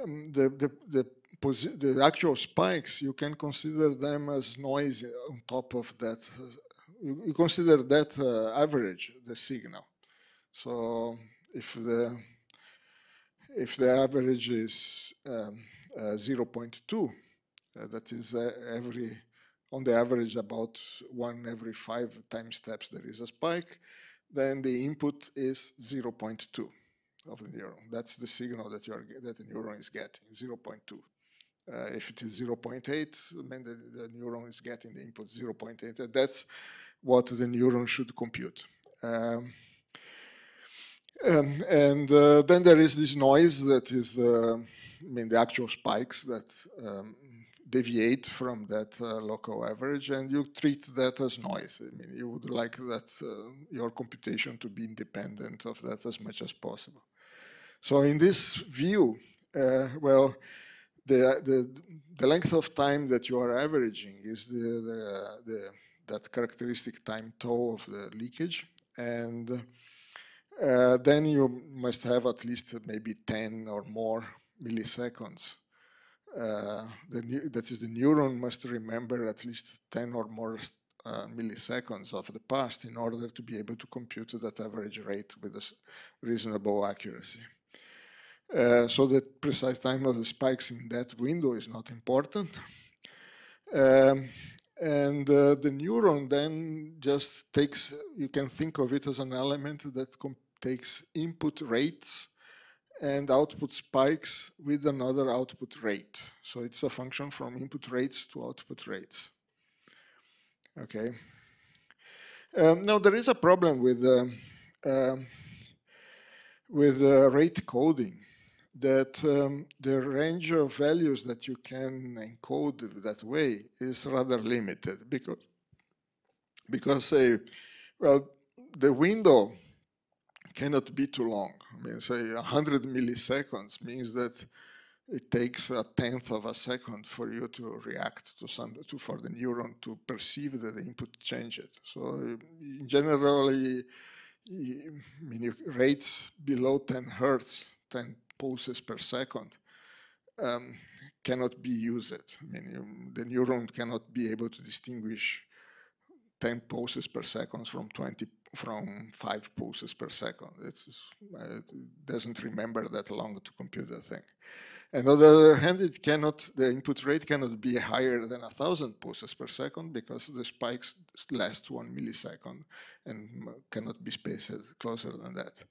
um, the, the, the, the, actual spikes, you can consider them as noise on top of that. You, consider that uh, average, the signal. So if the if the average is um, uh, 0.2, uh, that is uh, every, on the average about one every five time steps there is a spike, then the input is 0.2 of the neuron. That's the signal that, you are, that the neuron is getting, 0.2. Uh, if it is 0.8, then the, the, neuron is getting the input 0.8. That's what the neuron should compute. Um, Um, and uh, then there is this noise that is, uh, I mean, the actual spikes that um, deviate from that uh, local average, and you treat that as noise. I mean, you would like that uh, your computation to be independent of that as much as possible. So in this view, uh, well, the, the, the length of time that you are averaging is the, the, the that characteristic time tau of the leakage, and uh, then you must have at least maybe 10 or more milliseconds. Uh, the, that is, the neuron must remember at least 10 or more uh, milliseconds of the past in order to be able to compute that average rate with a reasonable accuracy. Uh, so the precise time of the spikes in that window is not important. Um, and uh, the neuron then just takes, you can think of it as an element that takes input rates and output spikes with another output rate. So it's a function from input rates to output rates. Okay. Um, now there is a problem with uh, with uh, rate coding that um, the range of values that you can encode that way is rather limited because because say well the window cannot be too long. I mean, say 100 milliseconds means that it takes a tenth of a second for you to react to some, to, for the neuron to perceive that the input changed. So generally, I mean, rates below 10 hertz, 10 pulses per second, um, cannot be used. I mean, you, the neuron cannot be able to distinguish 10 pulses per second from 20 from five pulses per second. It's, it doesn't remember that long to compute the thing. And on the other hand, it cannot, the input rate cannot be higher than a thousand pulses per second because the spikes last one millisecond and cannot be spaced closer than that.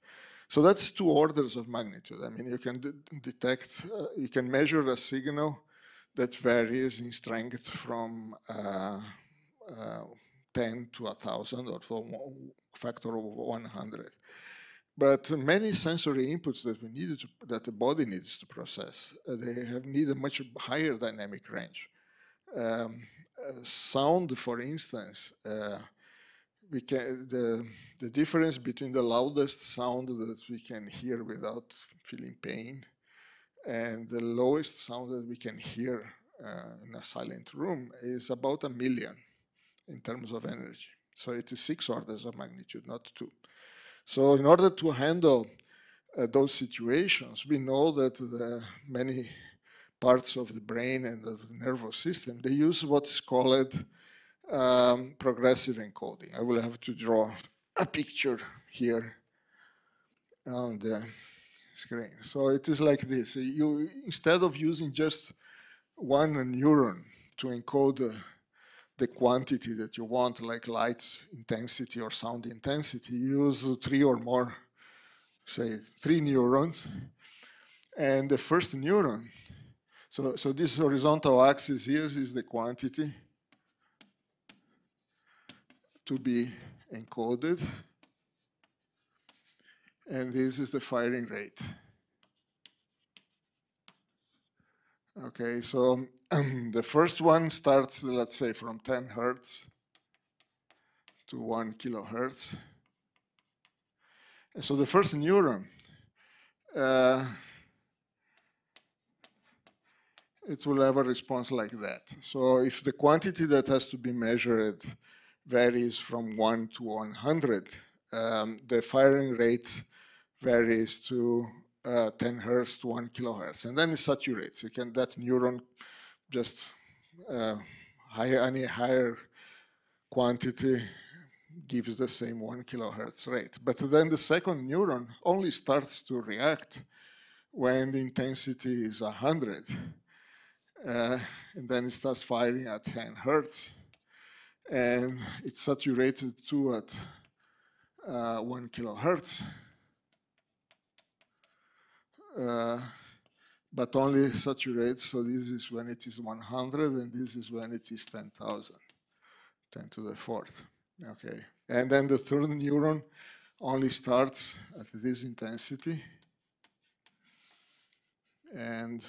So that's two orders of magnitude. I mean, you can detect, uh, you can measure a signal that varies in strength from uh, uh, 10 to 1,000 or from a factor of 100. But many sensory inputs that we need to, that the body needs to process, uh, they have need a much higher dynamic range. Um, uh, sound, for instance, uh, we can the the difference between the loudest sound that we can hear without feeling pain and the lowest sound that we can hear uh, in a silent room is about a million in terms of energy. So it is six orders of magnitude, not two. So in order to handle uh, those situations, we know that the many parts of the brain and of the nervous system, they use what is called um, progressive encoding. I will have to draw a picture here on the screen. So it is like this. You Instead of using just one neuron to encode the quantity that you want, like light intensity or sound intensity, use three or more, say three neurons. And the first neuron, so, so this horizontal axis here is the quantity to be encoded. And this is the firing rate. Okay, so the first one starts, let's say, from 10 hertz to 1 kilohertz. And so the first neuron, uh, it will have a response like that. So if the quantity that has to be measured varies from 1 to 100, um, the firing rate varies to uh, 10 hertz to 1 kilohertz. And then it saturates. Can, that neuron just uh, higher, any higher quantity gives the same 1 kilohertz rate. But then the second neuron only starts to react when the intensity is 100. Uh, and then it starts firing at 10 hertz. And it's saturated to at uh, 1 kilohertz. Uh, but only saturates. So this is when it is 100, and this is when it is 10,000, 10 to the fourth. Okay, and then the third neuron only starts at this intensity and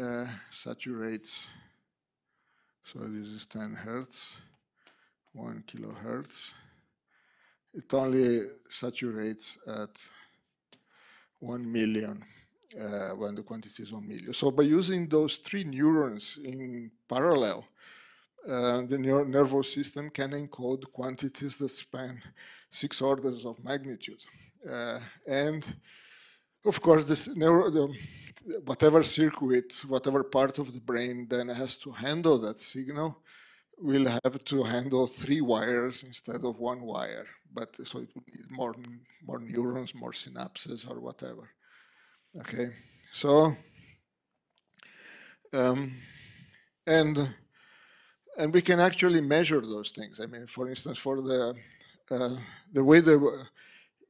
uh, saturates. So this is 10 hertz, 1 kilohertz. It only saturates at 1 million uh, when the quantity is 1 million. So by using those three neurons in parallel, uh, the nervous system can encode quantities that span six orders of magnitude. Uh, and of course, this neuro, the, whatever circuit, whatever part of the brain then has to handle that signal will have to handle three wires instead of one wire. But so it would need more, more neurons, more synapses, or whatever. Okay, so um, and and we can actually measure those things. I mean, for instance, for the uh, the way the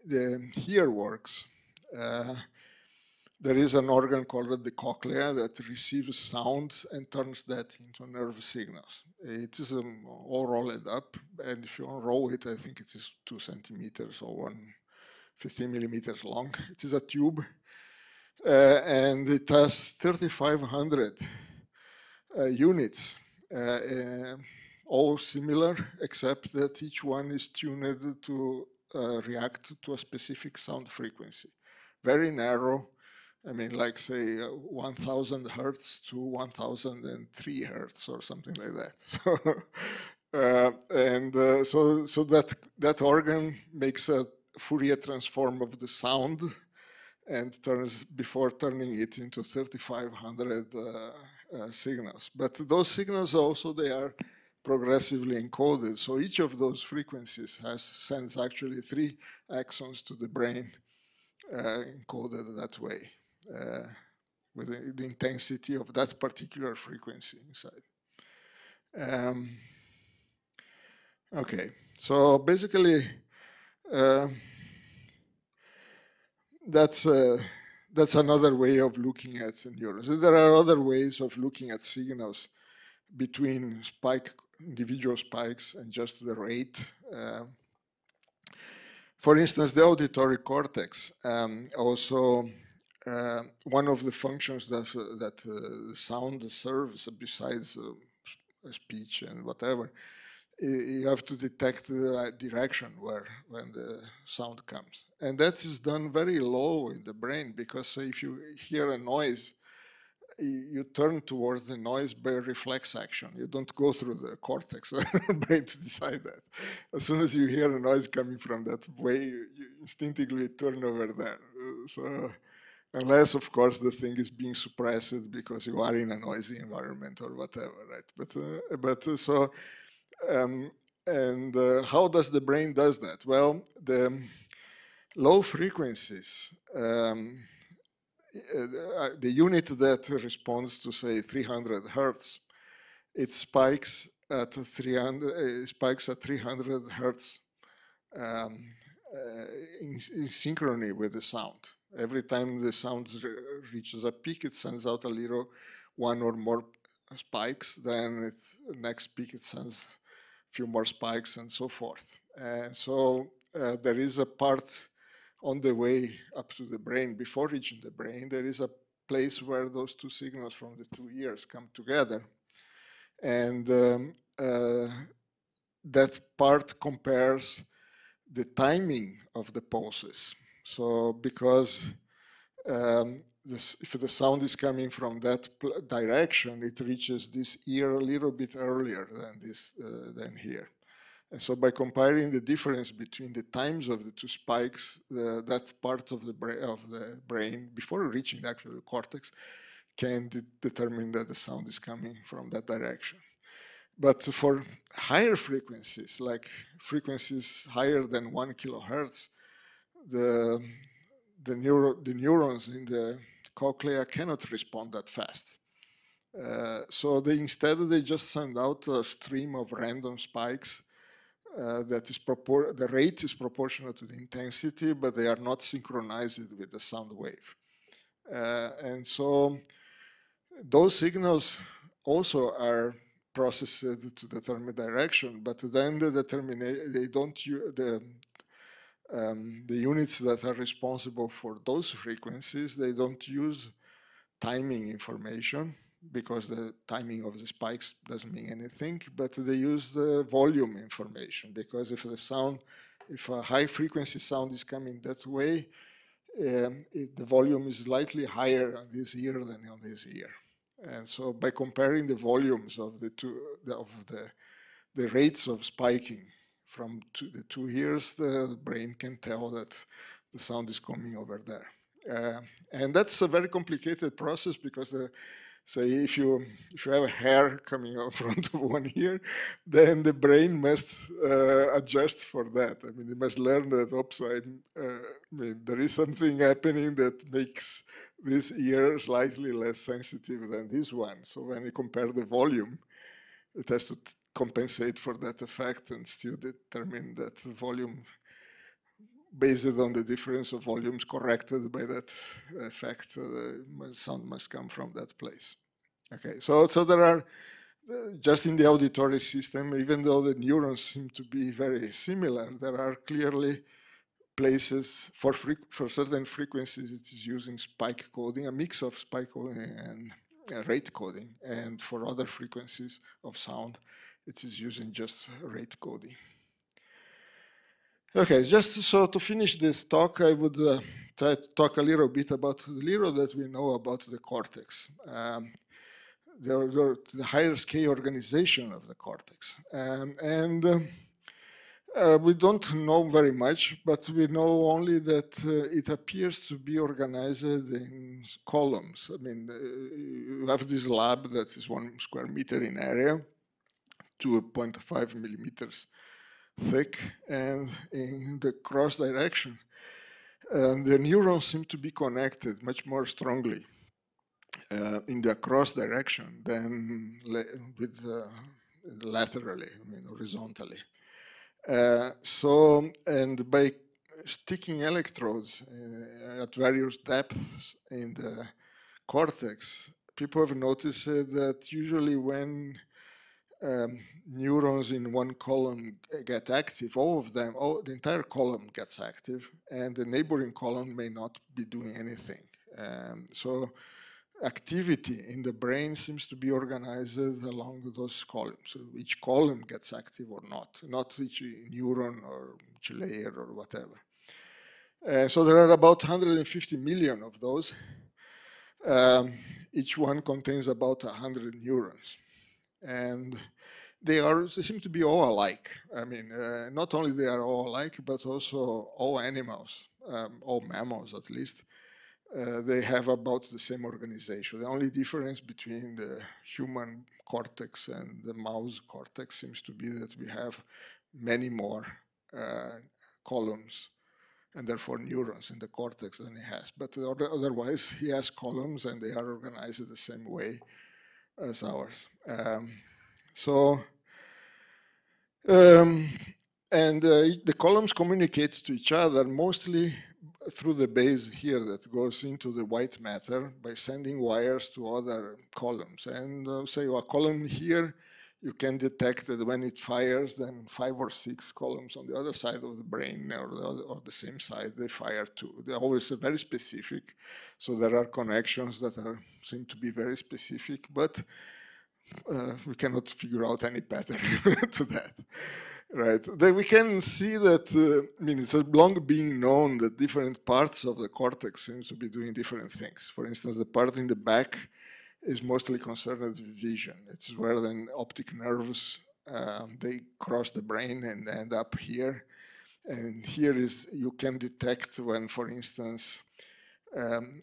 the here works, there is an organ called the cochlea that receives sounds and turns that into nerve signals. It is um, all rolled up, and if you unroll it, I think it is two centimeters or one 15 millimeters long. It is a tube uh, and it has 3,500 uh, units, uh, all similar, except that each one is tuned to react to a specific sound frequency. Very narrow, I mean, like say uh, 1000 hertz to 1003 hertz or something like that. Uh, and uh, so, so that that organ makes a Fourier transform of the sound and turns before turning it into 3,500 uh, uh, signals. But those signals also they are progressively encoded. So each of those frequencies has sends actually three axons to the brain encoded that way uh, with the, the, intensity of that particular frequency inside. Um, okay, so basically. Uh, that's uh, that's another way of looking at neurons. There are other ways of looking at signals between spike individual spikes and just the rate. Uh, for instance, the auditory cortex um, also uh, one of the functions that uh, that uh, sound serves besides uh, speech and whatever you have to detect the direction where when the sound comes. And that is done very low in the brain because if you hear a noise, you turn towards the noise by reflex action. You don't go through the cortex brain to decide that. As soon as you hear a noise coming from that way, you, instinctively turn over there. So, unless, of course, the thing is being suppressed because you are in a noisy environment or whatever, right? But uh, but uh, so um, and uh, how does the brain does that? Well, the low frequencies, um, uh, the unit that responds to say 300 hertz, it spikes at 300 uh, spikes at 300 hertz um, uh, in, in, synchrony with the sound. Every time the sound re reaches a peak, it sends out a little one or more spikes. Then its next peak it sends a few more spikes and so forth. And so uh, there is a part on the way up to the brain, before reaching the brain, there is a place where those two signals from the two ears come together. And um, uh, that part compares the timing of the pulses. So because um, this, if the sound is coming from that direction, it reaches this ear a little bit earlier than this uh, than here. And so by comparing the difference between the times of the two spikes, uh, that part of the, of the brain, before reaching actually the cortex, can de determine that the sound is coming from that direction. But for higher frequencies, like frequencies higher than one kilohertz, the the, neuro, the neurons in the cochlea cannot respond that fast. Uh, so they instead they just send out a stream of random spikes uh, that is propor the rate is proportional to the intensity, but they are not synchronized with the sound wave. Uh, and so those signals also are processed to determine direction, but then the determination they don't the um, the units that are responsible for those frequencies, they don't use timing information because the timing of the spikes doesn't mean anything, but they use the volume information because if the sound, if a high frequency sound is coming that way, um, it, the volume is slightly higher on this ear than on this ear. And so by comparing the volumes of the two, the, of the, the rates of spiking from two, the two ears, the brain can tell that the sound is coming over there. Uh, and that's a very complicated process because the, say if you if you have a hair coming out front of one ear, then the brain must uh, adjust for that. I mean, it must learn that oops, uh, I mean, there is something happening that makes this ear slightly less sensitive than this one. So when you compare the volume, it has to compensate for that effect and still determine that the volume based on the difference of volumes corrected by that effect, uh, sound must come from that place. Okay, so, so there are, uh, just in the auditory system, even though the neurons seem to be very similar, there are clearly places for, for certain frequencies it is using spike coding, a mix of spike coding and uh, rate coding, and for other frequencies of sound, it is using just rate coding. Okay, just so to finish this talk, I would uh, try to talk a little bit about the little that we know about the cortex. Um, the, the, the, higher scale organization of the cortex. Um, and uh, uh, we don't know very much, but we know only that uh, it appears to be organized in columns. I mean, uh, you have this lab that is one square meter in area, 2.5 millimeters thick and in the cross direction. And the neurons seem to be connected much more strongly uh, in the cross direction than with uh, laterally, I mean horizontally. Uh, so, and by sticking electrodes uh, at various depths in the cortex, people have noticed that usually when um, neurons in one column get active, all of them, all, the entire column gets active, and the neighboring column may not be doing anything. Um, so activity in the brain seems to be organized along those columns. So each column gets active or not, not each neuron or each layer or whatever. Uh, so there are about 150 million of those. Um, each one contains about 100 neurons and they are they seem to be all alike. I mean, uh, not only they are all alike, but also all animals, um, all mammals at least, uh, they have about the same organization. The only difference between the human cortex and the mouse cortex seems to be that we have many more uh, columns and therefore neurons in the cortex than he has. But otherwise, he has columns and they are organized the same way as ours. Um, so, um, and uh, the columns communicate to each other mostly through the base here that goes into the white matter by sending wires to other columns. And uh, say a column here, you can detect that when it fires, then five or six columns on the other side of the brain or the, other, or the same side, they fire too. They're always very specific. So there are connections that are seem to be very specific, but uh, we cannot figure out any pattern to that. Right, then we can see that, uh, I mean, it's long being known that different parts of the cortex seem to be doing different things. For instance, the part in the back is mostly concerned with vision. It's where the optic nerves, uh, they cross the brain and end up here. And here is, you can detect when, for instance, um,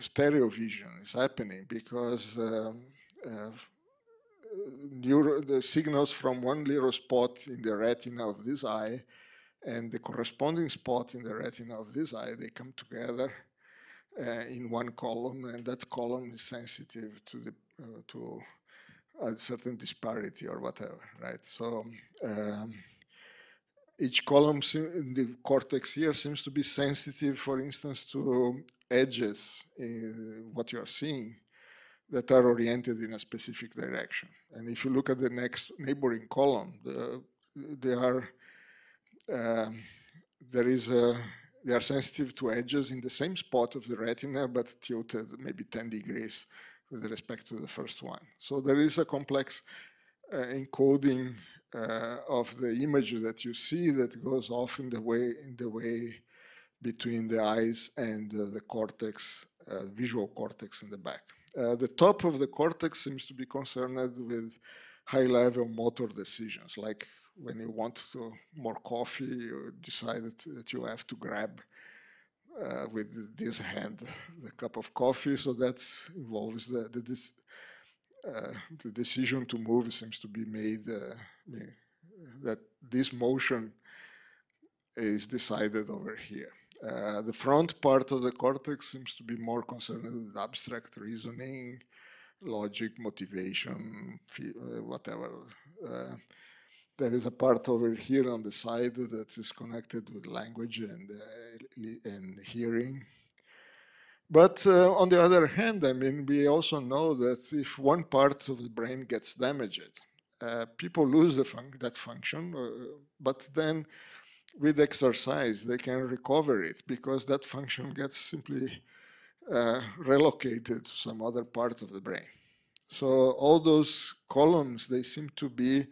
stereo vision is happening because um, uh, neuro, the signals from one little spot in the retina of this eye and the corresponding spot in the retina of this eye, they come together in one column, and that column is sensitive to the uh, to a certain disparity or whatever, right? So um, each column in the cortex here seems to be sensitive, for instance, to edges in what you are seeing that are oriented in a specific direction. And if you look at the next neighboring column, the, they are um, there is a, they are sensitive to edges in the same spot of the retina, but tilted maybe 10 degrees with respect to the first one. So there is a complex uh, encoding uh, of the image that you see that goes off in the way in the way between the eyes and uh, the cortex, uh, visual cortex in the back. Uh, the top of the cortex seems to be concerned with high-level motor decisions, like when you want to more coffee, you decide that you have to grab uh, with this hand the cup of coffee. So that involves the the, uh, the, decision to move seems to be made uh, that this motion is decided over here. Uh, the front part of the cortex seems to be more concerned with abstract reasoning, logic, motivation, uh, whatever. There is a part over here on the side that is connected with language and, uh, and hearing. But uh, on the other hand, I mean, we also know that if one part of the brain gets damaged, uh, people lose fun that function, uh, but then with exercise, they can recover it because that function gets simply uh, relocated to some other part of the brain. So all those columns, they seem to be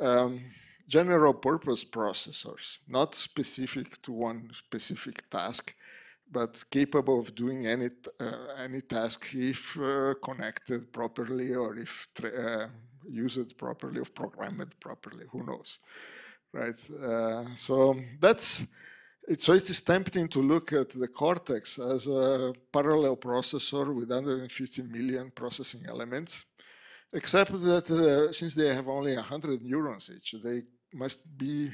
um, general purpose processors, not specific to one specific task, but capable of doing any, uh, any task if uh, connected properly or if uh, used properly or programmed properly, who knows, right? Uh, so that's, it, so it is tempting to look at the cortex as a parallel processor with 150 million processing elements except that uh, since they have only 100 neurons each, they must be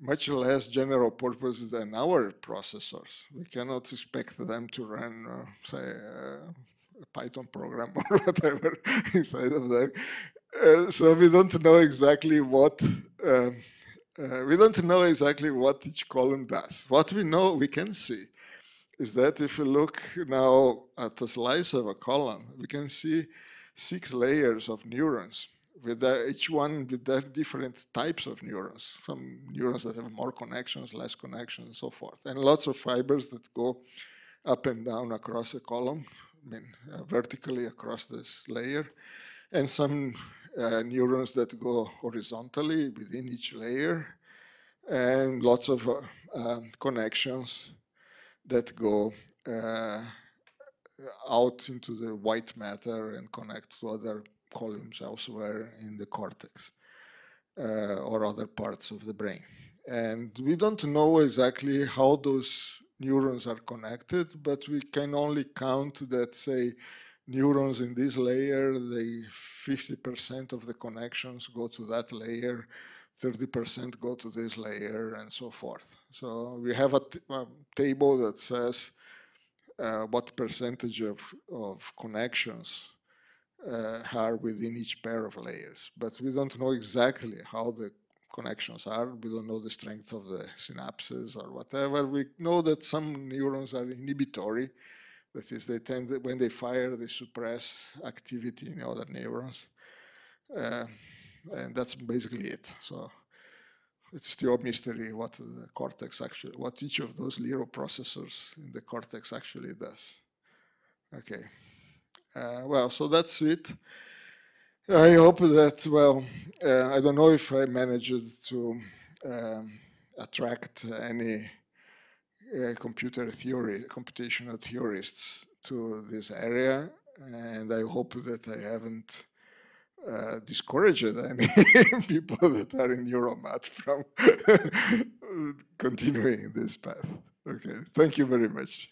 much less general purpose than our processors. We cannot expect them to run, uh, say, uh, a Python program or whatever inside of them. Uh, so we don't know exactly what um, uh, we don't know exactly what each column does. What we know, we can see, is that if you look now at a slice of a column, we can see six layers of neurons, with each one with their different types of neurons, some neurons that have more connections, less connections, and so forth, and lots of fibers that go up and down across the column, I mean, uh, vertically across this layer, and some uh, neurons that go horizontally within each layer, and lots of uh, um, connections that go uh, out into the white matter and connect to other columns elsewhere in the cortex uh, or other parts of the brain. And we don't know exactly how those neurons are connected, but we can only count that, say, neurons in this layer, they 50% of the connections go to that layer, 30% go to this layer, and so forth. So we have a, a table that says uh, what percentage of, of connections uh, are within each pair of layers. But we don't know exactly how the connections are. We don't know the strength of the synapses or whatever. We know that some neurons are inhibitory. That is, they tend, to, when they fire, they suppress activity in other neurons. Uh, and that's basically it. So it's still a mystery what the cortex actually, what each of those little processors in the cortex actually does. Okay. Uh, well, so that's it. I hope that, well, uh, I don't know if I managed to um, attract any uh, computer theory, computational theorists to this area, and I hope that I haven't uh, discourage any people that are in NeuroMat from continuing this path. Okay, thank you very much.